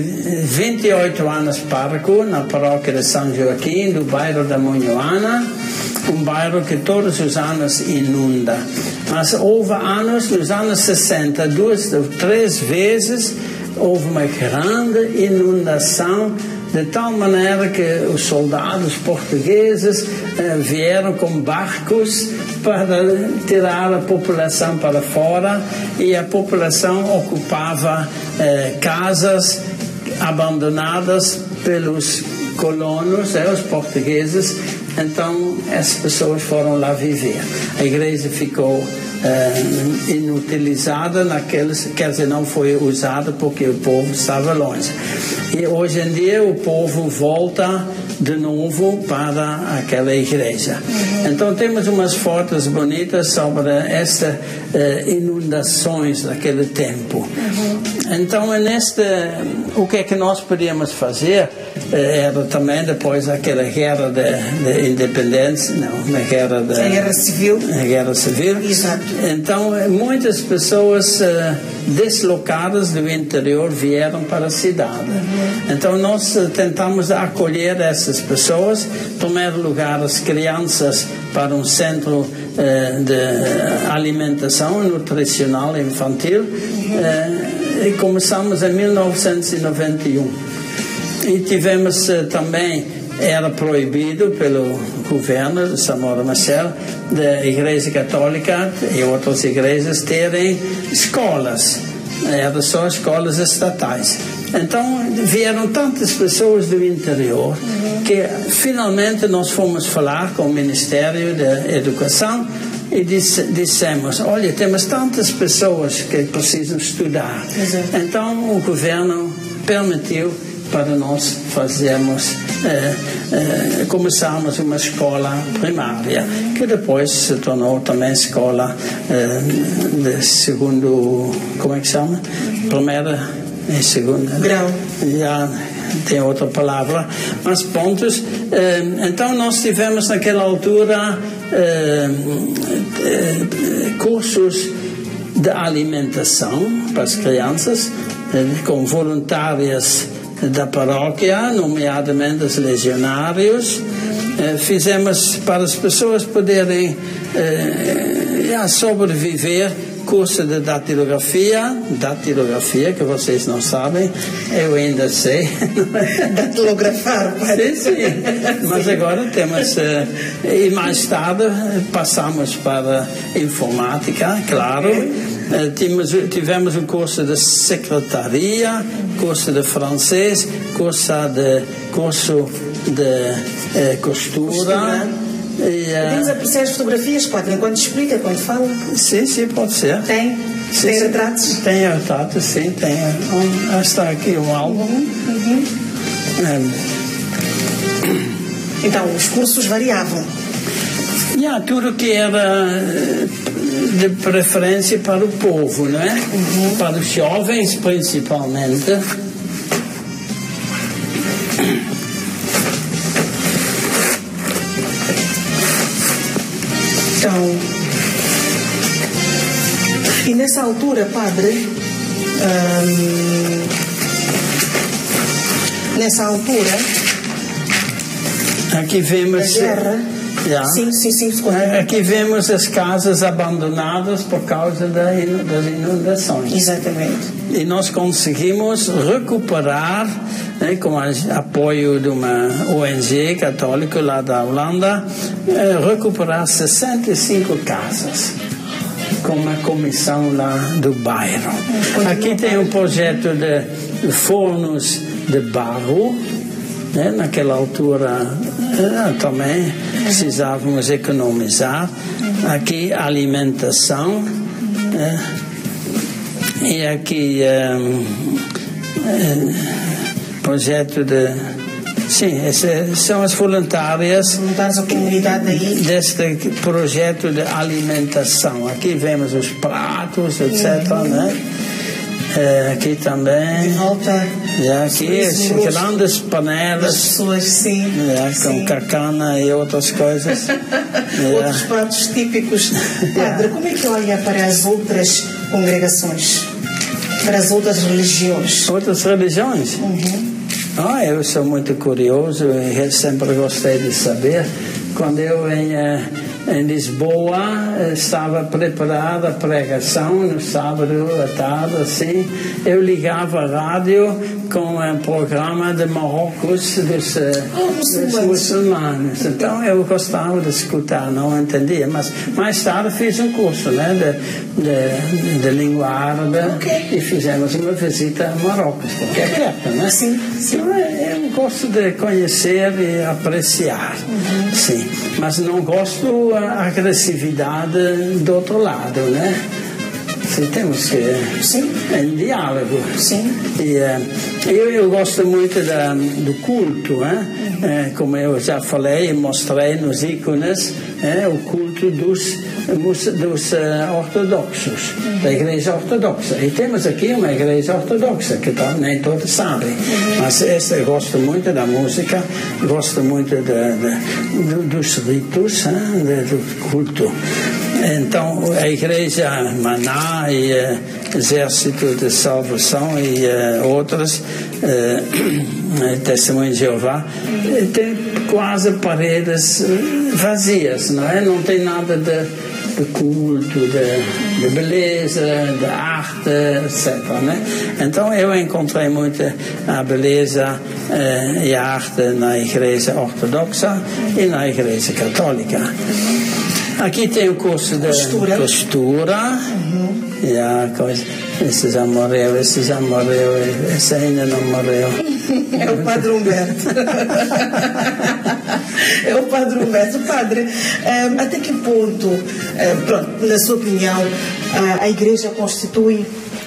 28 anos parco na paróquia de São Joaquim, do bairro da Munhoana, um bairro que todos os anos inunda. Mas houve anos, nos anos 60, duas ou três vezes, houve uma grande inundação de tal maneira que os soldados portugueses eh, vieram com barcos para tirar a população para fora e a população ocupava eh, casas abandonadas pelos colonos, eh, os portugueses. Então, essas pessoas foram lá viver. A igreja ficou eh, inutilizada naqueles, quer dizer, não foi usada porque o povo estava longe. E hoje em dia o povo volta de novo para aquela igreja. Uhum. Então temos umas fotos bonitas sobre estas eh, inundações daquele tempo. Uhum. Então neste, o que é que nós podíamos fazer eh, era também depois aquela guerra de, de independência, não, uma guerra de a guerra civil. A guerra civil. Exato. Então muitas pessoas eh, deslocadas do interior vieram para a cidade. Uhum. Então nós tentamos acolher essas pessoas, tomar lugar as crianças para um centro eh, de alimentação nutricional infantil uhum. eh, e começamos em 1991. E tivemos eh, também era proibido pelo governo de Samora Machel da Igreja Católica e outras igrejas terem escolas. Eram só escolas estatais. Então vieram tantas pessoas do interior uhum. que finalmente nós fomos falar com o Ministério da Educação e disse, dissemos: olha, temos tantas pessoas que precisam estudar. Exato. Então o governo permitiu para nós fazermos, eh, eh, começarmos uma escola primária, que depois se tornou também escola eh, de segundo, como é que chama? Primeira e segunda. Grau. Já tem outra palavra, mas pontos. então nós tivemos naquela altura cursos de alimentação para as crianças, com voluntárias da paróquia, nomeadamente os legionários. Eh, fizemos para as pessoas poderem eh, sobreviver curso de datilografia, datilografia que vocês não sabem, eu ainda sei. Datilografar, sim, sim. Mas agora temos eh, e mais tarde passamos para informática, claro. Eh, tivemos, tivemos um curso de secretaria, curso de francês, curso de curso de eh, costura. costura Podemos apreciar as fotografias, Padre, enquanto explica, quando fala? Sim, sim, pode ser. Tem? Sim, tem retratos? Tem retratos, sim, tem. Um, está aqui o um álbum. Uhum. Uhum. Um. Então, os cursos variavam? Yeah, tudo que era eh, de preferência para o povo, não é? Uhum. Para os jovens, principalmente. Altura, padre, hum, nessa altura, aqui vemos yeah. sim, sim, sim, aqui vemos as casas abandonadas por causa das inundações. Exatamente. E nós conseguimos recuperar né, com apoio de uma ONG católica lá da Holanda, eh, recuperar 65 casas com uma comissão lá do bairro. Aqui tem um projeto de fornos de barro, né? naquela altura eh, também precisávamos economizar. Aqui alimentação. Né? E aqui um, projeto de. Sim, essas são as voluntárias. Da comunidade aí. Deste projeto de alimentação. Aqui vemos os pratos, etc. Uhum. Né? É, aqui também. De volta. E aqui as grandes panelas. pessoas, sim. É, com sim. cacana e outras coisas. Outros pratos típicos. Padre, como é que olha para as outras congregações? Para as outras religiões? Outras religiões? Uhum. Ah, eu sou muito curioso e sempre gostei de saber. Quando eu em, em Lisboa estava preparada a pregação no sábado à tarde, assim, eu ligava a rádio com um programa de Marrocos dos, Oh, dos muçulmanos. Então eu gostava de escutar, não entendia, mas mais tarde fiz um curso né, de, de, de língua árabe Ok. e fizemos uma visita a Marrocos, porque é perto, né? Sim, sim. Então, é- eu gosto de conhecer e apreciar, sim. Mas não gosto a agressividade do outro lado, né? Sim, temos que Sim. em diálogo. Sim. E, eh, eu, eu gosto muito da, do culto, né? Eh, como eu já falei e mostrei nos ícones, eh, o culto dos, dos eh, ortodoxos, da igreja ortodoxa. E temos aqui uma igreja ortodoxa, que tá, nem todos sabem. Mas essa, eu gosto muito da música, gosto muito da- do- dos ritos, de- do culto. Então, a igreja Maná e eh, Exército de Salvação e eh, outras, eh, Testemunho de Jeová, eh, tem quase paredes eh, vazias, não é? Não tem nada de, de culto, de, de beleza, de arte, etc. Né? Então, eu encontrei muito a beleza eh, e a arte na igreja ortodoxa e na igreja católica. Aqui tem o curso de Costura. costura. E a coisa. Esse já morreu, esse já morreu, esse ainda não morreu. É o Padre Humberto. é o Padre Humberto. Padre, eh, até que ponto, eh, pronto, na sua opinião, a, a Igreja constitui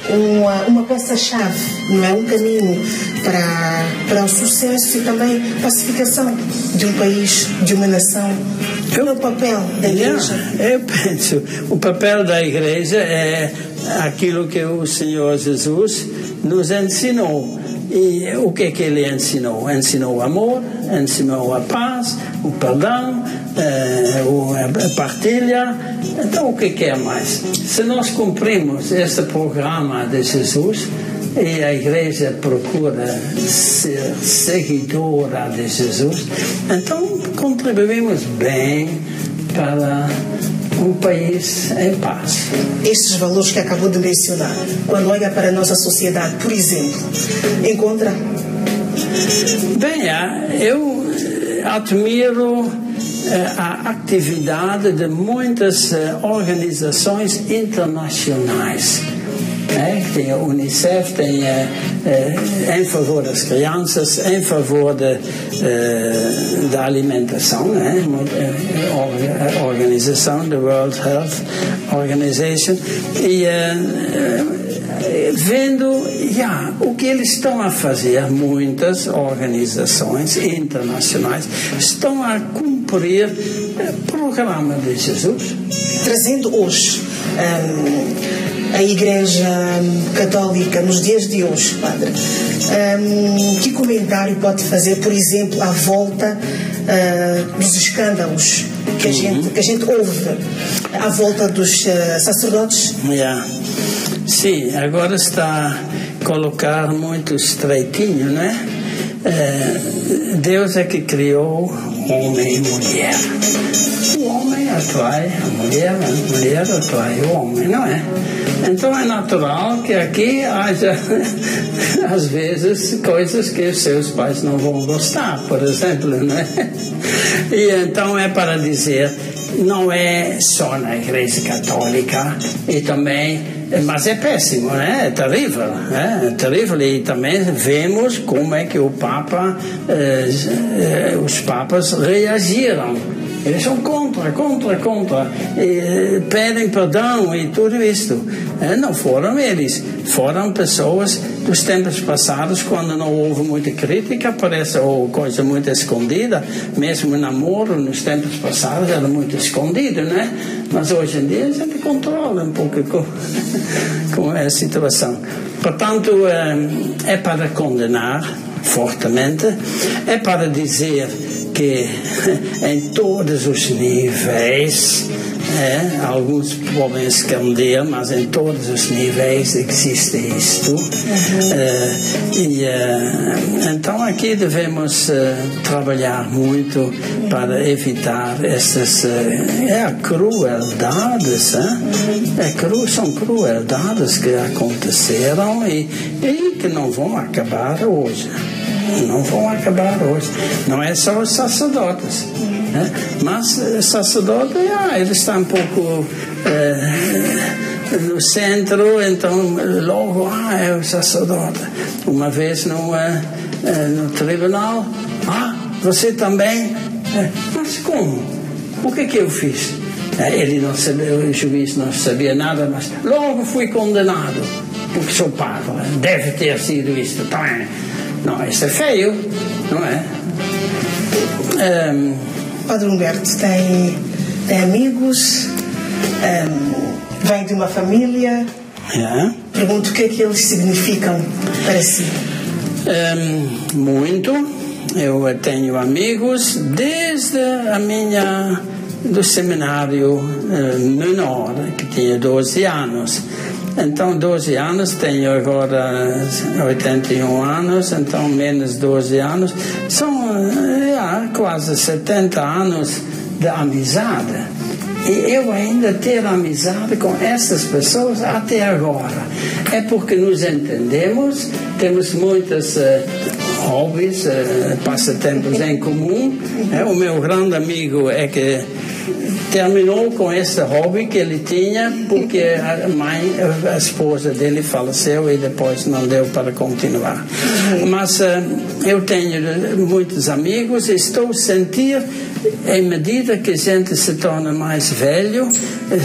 uma, uma peça-chave, não é? Um caminho para, para o sucesso e também pacificação de um país, de uma nação? Qual é o papel da Igreja? Yeah, eu penso, o papel da igreja é aquilo que o Senhor Jesus nos ensinou. E o que é que ele ensinou? Ensinou o amor, ensinou a paz, o perdão, eh, a partilha. Então, o que quer mais? Se nós cumprimos este programa de Jesus, e a igreja procura ser seguidora de Jesus, então contribuímos bem para um país em paz. Estes valores que acabou de mencionar, quando olha para a nossa sociedade, por exemplo, encontra Bem, ah, eu eh, admiro eh, a atividade de muitas eh, organizações internacionais. Né? Tem a Unicef, tem eh, eh, em favor das crianças, em favor de, eh, da alimentação, né? Muito, eh, orga- a organização, the World Health Organization, e vendo já, o que eles estão a fazer, muitas organizações internacionais estão a cumprir o programa de Jesus. trazendo hoje hum, a Igreja Católica nos dias de hoje, Padre. hum, que comentário pode fazer, por exemplo, à volta ah, dos escândalos que a, gente, que a gente ouve à volta dos ah, sacerdotes? Já. Sim, agora está a colocar muito estreitinho, né? É, Deus é que criou homem e mulher. Atrai a mulher, a mulher atrai o homem, não é? Então é natural que aqui haja, às vezes, coisas que seus pais não vão gostar, por exemplo, né? E então é para dizer, não é só na Igreja Católica e também mas é péssimo, né? é terrível. né? É terrível. E também vemos como é que o Papa, eh, os Papas reagiram. Eles são contra contra, contra, contra, e pedem perdão e tudo isto. É, não foram eles, foram pessoas dos tempos passados, quando não houve muita crítica, parece ou coisa muito escondida, mesmo o namoro nos tempos passados era muito escondido, né? Mas hoje em dia a gente controla um pouco com, com a situação. Portanto, é, é para condenar fortemente, é para dizer que em todos os níveis, é, alguns podem esconder, mas em todos os níveis existe isto. Uhum. É, e é, então aqui devemos trabalhar muito para evitar essas é, crueldades, é, cru, são crueldades que aconteceram e, e que não vão acabar hoje não vão acabar hoje. Não é só os sacerdotes. Né? Mas eh, sacerdote, ah, ele está um pouco eh, no centro, então logo, ah, é o sacerdote. Uma vez no, eh, eh no tribunal, ah, você também? Eh, mas como? O que é que eu fiz? Eh, ele não sabia, o juiz não sabia nada, mas logo fui condenado, porque sou padre, deve ter sido isto também. Não, isso é feio, não é? Um, Padre Humberto tem, tem amigos, um, vem de uma família. Yeah. Pergunto o que é que eles significam para si. Um, muito. Eu tenho amigos desde a minha do seminário uh, menor, que tinha 12 anos. Então, 12 anos, tenho agora 81 anos, então menos 12 anos. São é, quase 70 anos de amizade. E eu ainda ter amizade com essas pessoas até agora. É porque nos entendemos, temos muitas uh, hobbies, uh, passatempos em comum. É, o meu grande amigo é que terminou com esse hobby que ele tinha porque a mãe, a esposa dele faleceu e depois não deu para continuar. Mas uh, eu tenho muitos amigos estou a sentir, em medida que a gente se torna mais velho,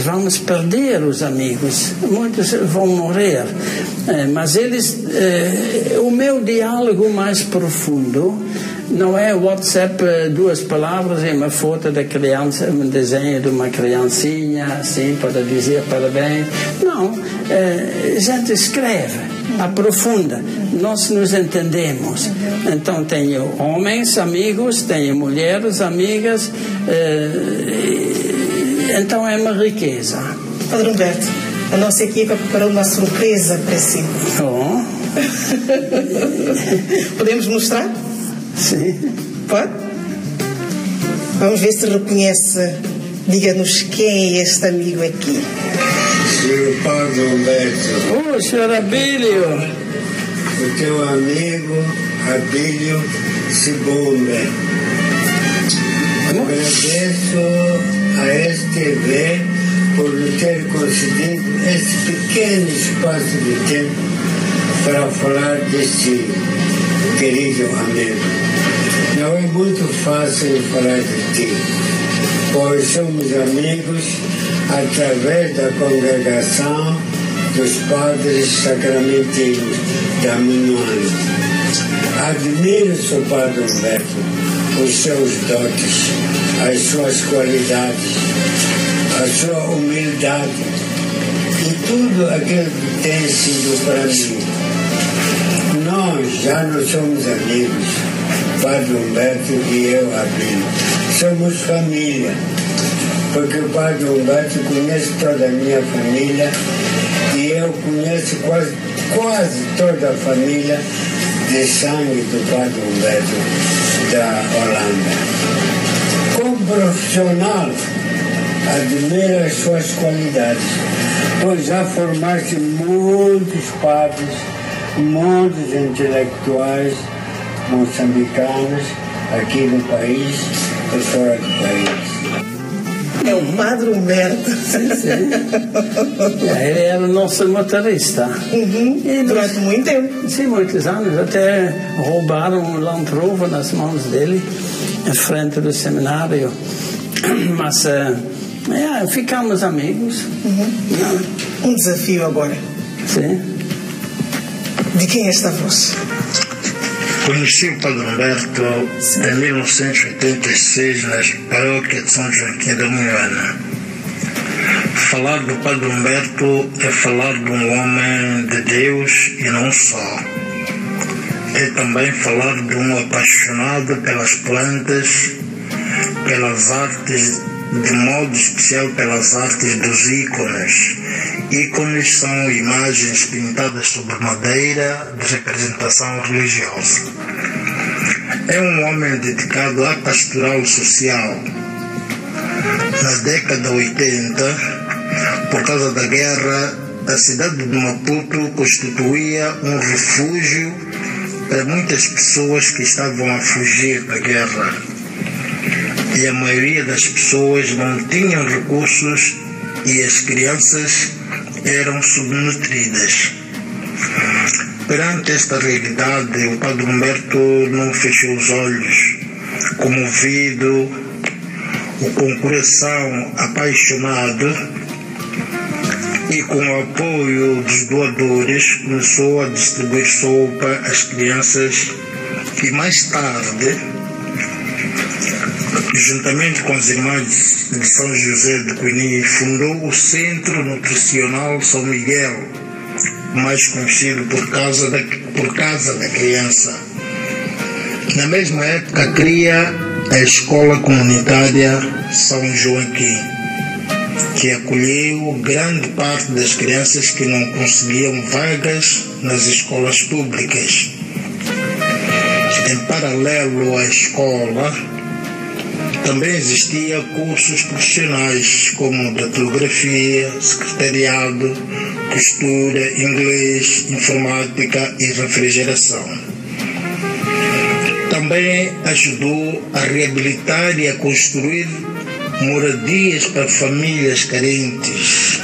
vamos perder os amigos. Muitos vão morrer. Uh, mas eles, uh, o meu diálogo mais profundo não é WhatsApp eh, duas palavras e uma foto da criança, um desenho de uma criancinha, assim, para dizer parabéns. Não, é, a gente escreve, aprofunda, nós nos entendemos. Então tenho homens amigos, tenho mulheres amigas, é, então é uma riqueza. Padre Humberto, a nossa equipa preparou uma surpresa para si. Oh. Podemos mostrar? Sim. Pode? Vamos ver se reconhece. Diga-nos quem é este amigo aqui. Senhor Padre Humberto. Oh, senhor Abílio. O teu amigo Abílio Sibumbe. Agradeço a STV por ter concedido este pequeno espaço de tempo para falar deste querido amigo. Não é muito fácil falar de ti, pois somos amigos através da congregação dos padres sacramentinos da Minuano. Admiro seu padre Humberto, os seus dotes, as suas qualidades, a sua humildade e tudo aquilo que tem sido para mim. Já não somos amigos Padre Humberto e eu, Abílio. Somos família, porque o Padre Humberto conhece toda a minha família e eu conheço quase, quase toda a família de sangue do Padre Humberto da Holanda. Como profissional, admiro as suas qualidades, pois já formaste muitos padres, muitos intelectuais, moçambicanos aqui no país e fora do país. É o Padre Humberto. Sim, sim. Ele era o nosso motorista. Uhum. E Durante muito tempo. Sim, muitos anos. Até roubaram um Land Rover nas mãos dele, em frente do seminário. Mas uh, é, ficamos amigos. Uhum. Um desafio agora. Sim. De quem é esta voz? Conheci o Padre Humberto em 1986 na paróquia de São Joaquim da Moana. Falar do Padre Humberto é falar de um homem de Deus e não só. É também falar de um apaixonado pelas plantas, pelas artes, de modo especial pelas artes dos ícones. Ícones são imagens pintadas sobre madeira de representação religiosa. É um homem dedicado à pastoral social. Na década 80, por causa da guerra, a cidade de Maputo constituía um refúgio para muitas pessoas que estavam a fugir da guerra. E a maioria das pessoas não tinham recursos e as crianças eram subnutridas. Perante esta realidade, o Padre Humberto não fechou os olhos, comovido, o com coração apaixonado e com o apoio dos doadores começou a distribuir sopa às crianças e mais tarde, juntamente com os irmãos de São José de Coini, fundou o Centro Nutricional São Miguel, mais conhecido por causa da, por Casa da Criança. Na mesma época cria a Escola Comunitária São Joaquim, que acolheu grande parte das crianças que não conseguiam vagas nas escolas públicas. Em paralelo à escola, também existia cursos profissionais como datilografia, secretariado, costura, inglês, informática e refrigeração. Também ajudou a reabilitar e a construir moradias para famílias carentes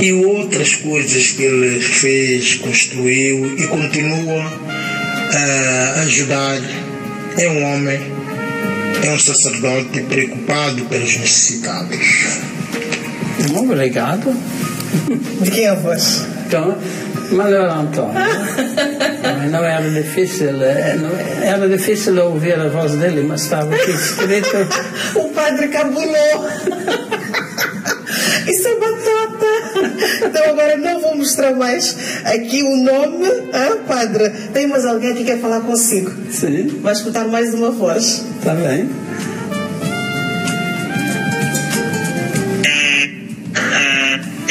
e outras coisas que ele fez, construiu e continua a ajudar. É um homem, é um sacerdote preocupado pelos necessitados. Obrigado. De quem é a voz? Então, Manuel Antônio. não era difícil, não, era difícil ouvir a voz dele, mas estava aqui escrito. o padre cabulou. Isso é. Então agora não vou mostrar mais aqui o nome. Ah, padre, tem mais alguém que quer falar consigo? Sim. Vai escutar mais uma voz. Está bem.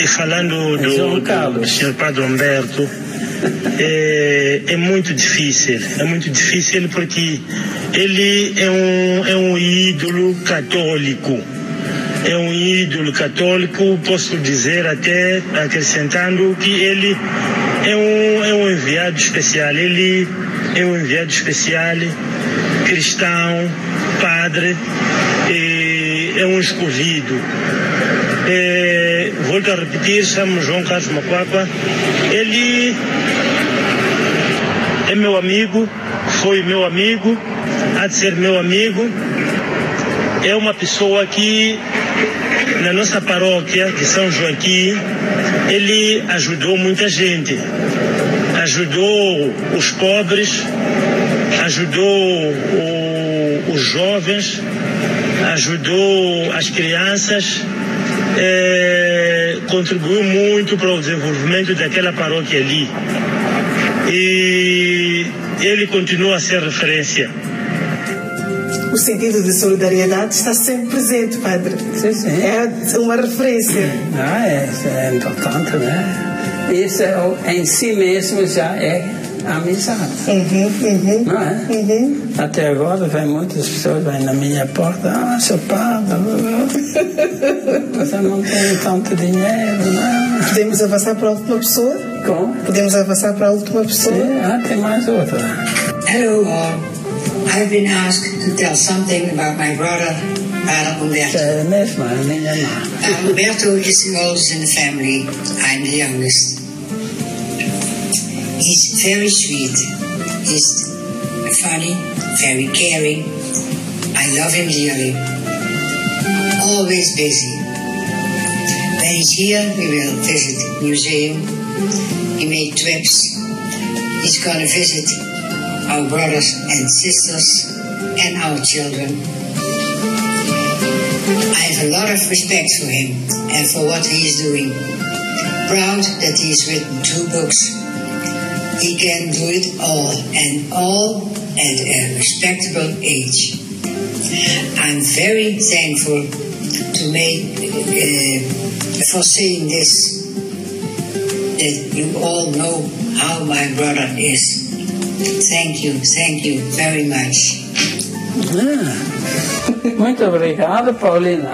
E falando do, do, do senhor Padre Humberto, é, é, muito difícil. É muito difícil porque ele é um, é um ídolo católico. É um ídolo católico, posso dizer até acrescentando que ele é um, é um enviado especial. Ele é um enviado especial, cristão, padre, é um escolhido. É, volto a repetir, chamo João Carlos Macuapa. Ele é meu amigo, foi meu amigo, há de ser meu amigo. É uma pessoa que, na nossa paróquia de São Joaquim, ele ajudou muita gente. Ajudou os pobres, ajudou o, os jovens, ajudou as crianças, é, contribuiu muito para o desenvolvimento daquela paróquia ali. E ele continua a ser referência. O sentido de solidariedade está sempre presente, Padre. Sim, sim. É uma referência. Ah, é, é importante, né? Isso é, em si mesmo já é amizade. Uhum, uhum, não é? Uhum. Até agora vem muitas pessoas vêm na minha porta, ah, seu padre, você não tem tanto dinheiro, não. Podemos avançar para a última pessoa? Como? Podemos avançar para a última pessoa? Sim, ah, tem mais outra. Hello, uh, I've been asked to tell something about my brother, Padre Humberto. É mesmo, é minha irmã. Uh, is the oldest in the family. I'm the youngest. He's very sweet. He's funny, very caring. I love him dearly. Always busy. When he's here, we will visit the museum. He made trips. He's gonna visit our brothers and sisters and our children. I have a lot of respect for him and for what he is doing. Proud that he's written two books. He can do it all and all at a respectable age. I'm very thankful to make uh, for saying this that you all know how my brother is. Thank you, thank you very much. Ah, muito obrigado, Paulina.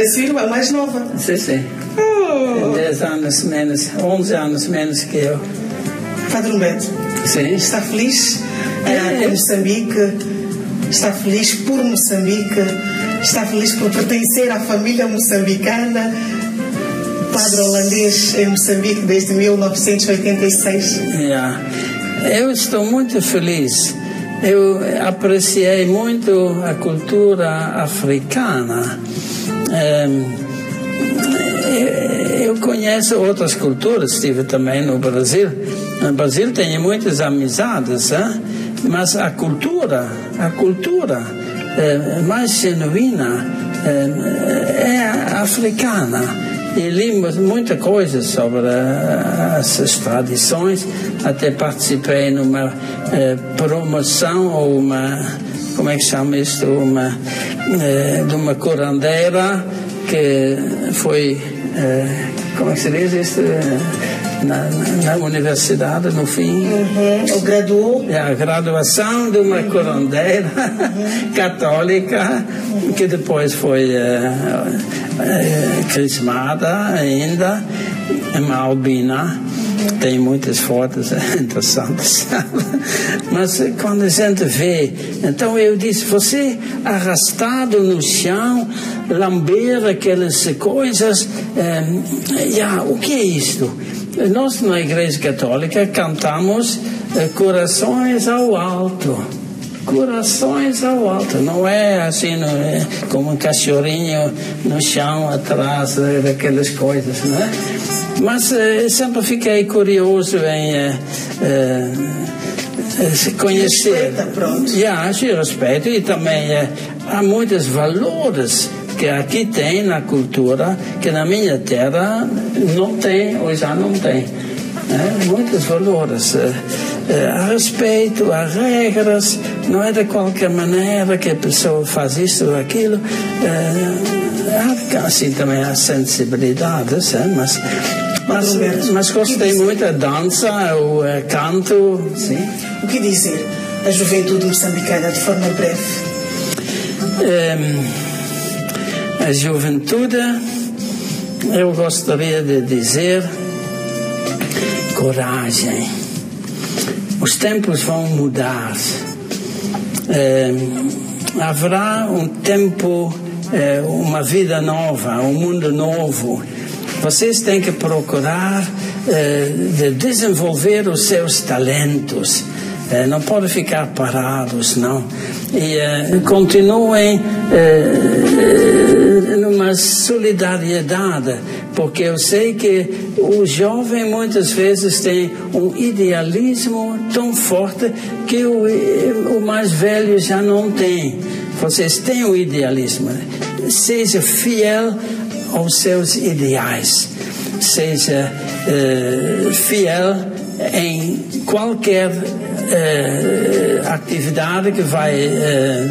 A sua irmã mais nova. sim, sim. Oh, 10 anos menos, 11 anos menos que eu. Padre Humberto, Sim. está feliz É. eh, em Moçambique? Está feliz por Moçambique? Está feliz por pertencer à família moçambicana? Padre holandês em Moçambique desde 1986. Yeah. Eu estou muito feliz. Eu apreciei muito a cultura africana. Ehm, eu conheço outras culturas, estive também no Brasil. No Brasil tenho muitas amizades, hein? mas a cultura, a cultura eh, mais genuína eh, é africana. E li mu- muita coisa sobre eh, essas tradições, até participei numa eh, promoção ou uma, como é que chama isto, uma, eh, de uma curandeira que foi, eh, como é que se diz isto, na, na, universidade no fim. Uhum. O graduou É a graduação de uma curandeira católica que depois foi eh, eh, crismada ainda, é uma albina. Tem muitas fotos interessantes. Mas quando a gente vê, então eu disse, você arrastado no chão, lamber aquelas coisas, eh, já, o que é isto? Nós na Igreja Católica cantamos eh, corações ao alto. Corações ao alto. Não é assim não é como um cachorrinho no chão atrás eh, daquelas coisas, não é? Mas eh, sempre fiquei curioso em eh, eh, se conhecer. Respeita, pronto. Yeah, respeito e também eh, há muitos valores que aqui tem na cultura que na minha terra não tem ou já não tem. né? Muitos valores. eh, eh, há respeito, há regras, não é de qualquer maneira que a pessoa faz isso ou aquilo. Eh, há assim também há sensibilidades, mas, mas, mas gostei muito da dança, o canto, sim. O que dizer à juventude moçambicana de forma breve? A juventude, eu gostaria de dizer coragem. Os tempos vão mudar. Ehm, haverá um tempo, eh, uma vida nova, um mundo novo. Vocês têm que procurar eh, de desenvolver os seus talentos. Eh, não podem ficar parados, não. E eh, continuem eh, numa solidariedade, porque eu sei que o jovem muitas vezes tem um idealismo tão forte que o, o mais velho já não tem. Vocês têm o idealismo. Seja fiel aos seus ideais. Seja eh, fiel em qualquer eh, atividade que vai eh,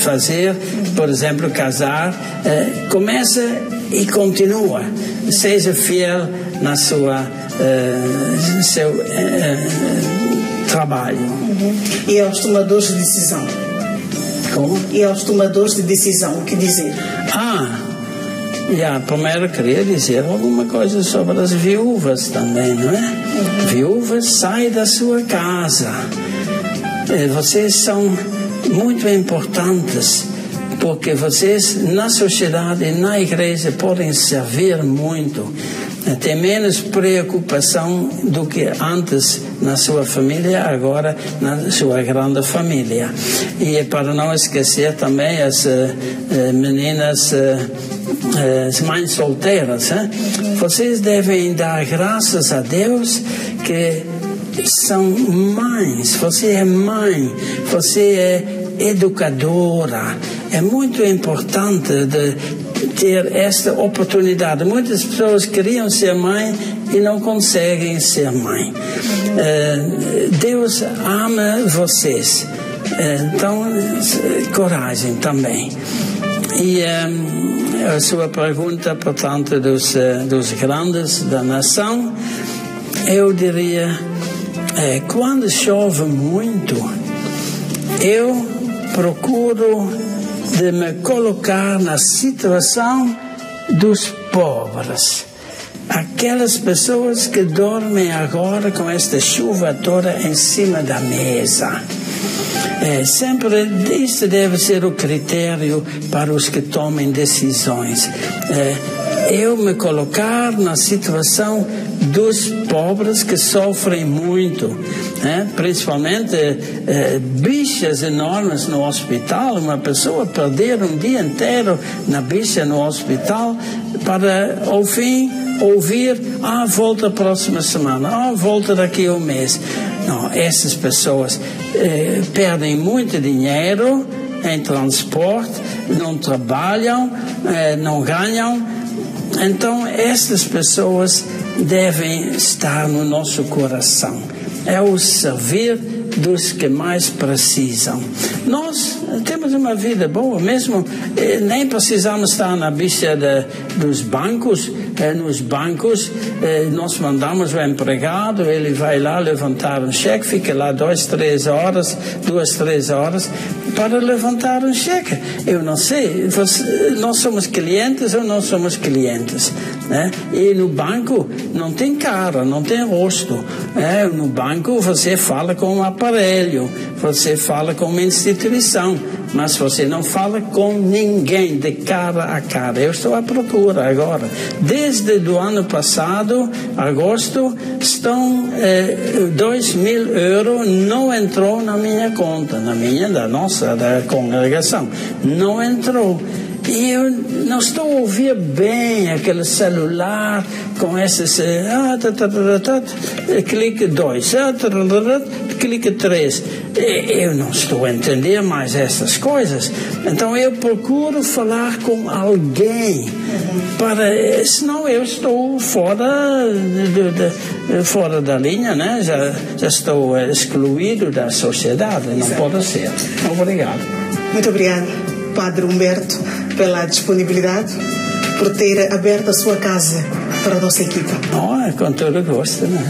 fazer, por exemplo, casar, eh, começa e continua. Seja fiel na sua eh, seu trabalho. E aos tomadores de decisão? Como? E aos tomadores de decisão, o que dizer? Ah, já, primeiro queria dizer alguma coisa sobre as viúvas também, não é? Viúvas, sai da sua casa. Eh, Vocês são muito importantes, porque vocês na sociedade e na igreja podem servir muito. tem menos preocupação do que antes na sua família, agora na sua grande família. E para não esquecer também as uh, meninas, uh, as mães solteiras, hein? vocês devem dar graças a Deus que são mães, você é mãe, você é educadora. É muito importante ter esta oportunidade. Muitas pessoas queriam ser mãe e não conseguem ser mãe. Uh, Deus ama vocês. Então, coragem também. E um, a sua pergunta, portanto, dos, uh, dos grandes da nação, eu diria, quando chove muito, eu procuro de me colocar na situação dos pobres. Aquelas pessoas que dormem agora com esta chuva toda em cima da mesa. É, sempre isso deve ser o critério para os que tomem decisões. É, eu me colocar na situação dos pobres que sofrem muito, né? principalmente eh, bichas enormes no hospital, uma pessoa perder um dia inteiro na bicha no hospital para, ao fim, ouvir, ah, volta próxima semana, ah, volta daqui a um mês. Não, essas pessoas eh, perdem muito dinheiro em transporte, não trabalham, eh, não ganham então, essas pessoas devem estar no nosso coração. É o servir dos que mais precisam. Nós temos uma vida boa, mesmo eh, nem precisamos estar na bicha dos bancos. Eh, nos bancos, eh, nós mandamos o empregado, ele vai lá levantar um cheque, fica lá duas, três horas, duas, três horas, para levantar um cheque. Eu não sei, você, nós somos clientes ou não somos clientes. Né? E no banco não tem cara, não tem rosto. É, no banco você fala com um aparelho, você fala com uma instituição, mas você não fala com ninguém de cara a cara. Eu estou à procura agora. Desde o ano passado, agosto, estão eh, 2 mil euros não entrou na minha conta, na minha, da nossa, da congregação. Não entrou. E eu não estou a ouvir bem aquele celular com esses. Ah, tá, tá, tá, tá, clique 2, ah, clique 3. Eu não estou a entender mais essas coisas. Então eu procuro falar com alguém. para Senão eu estou fora, de, de, fora da linha, né? já, já estou excluído da sociedade. Não pode ser. Obrigado. Muito obrigada, Padre Humberto pela disponibilidade, por ter aberto a sua casa para a nossa equipa. Oh, é com todo gosto, né?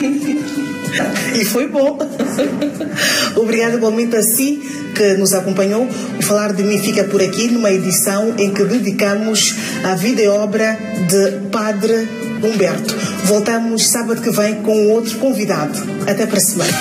e foi bom. Obrigado igualmente a si que nos acompanhou. O Falar de Mim fica por aqui numa edição em que dedicamos a vida e obra de Padre Humberto. Voltamos sábado que vem com outro convidado. Até para a semana.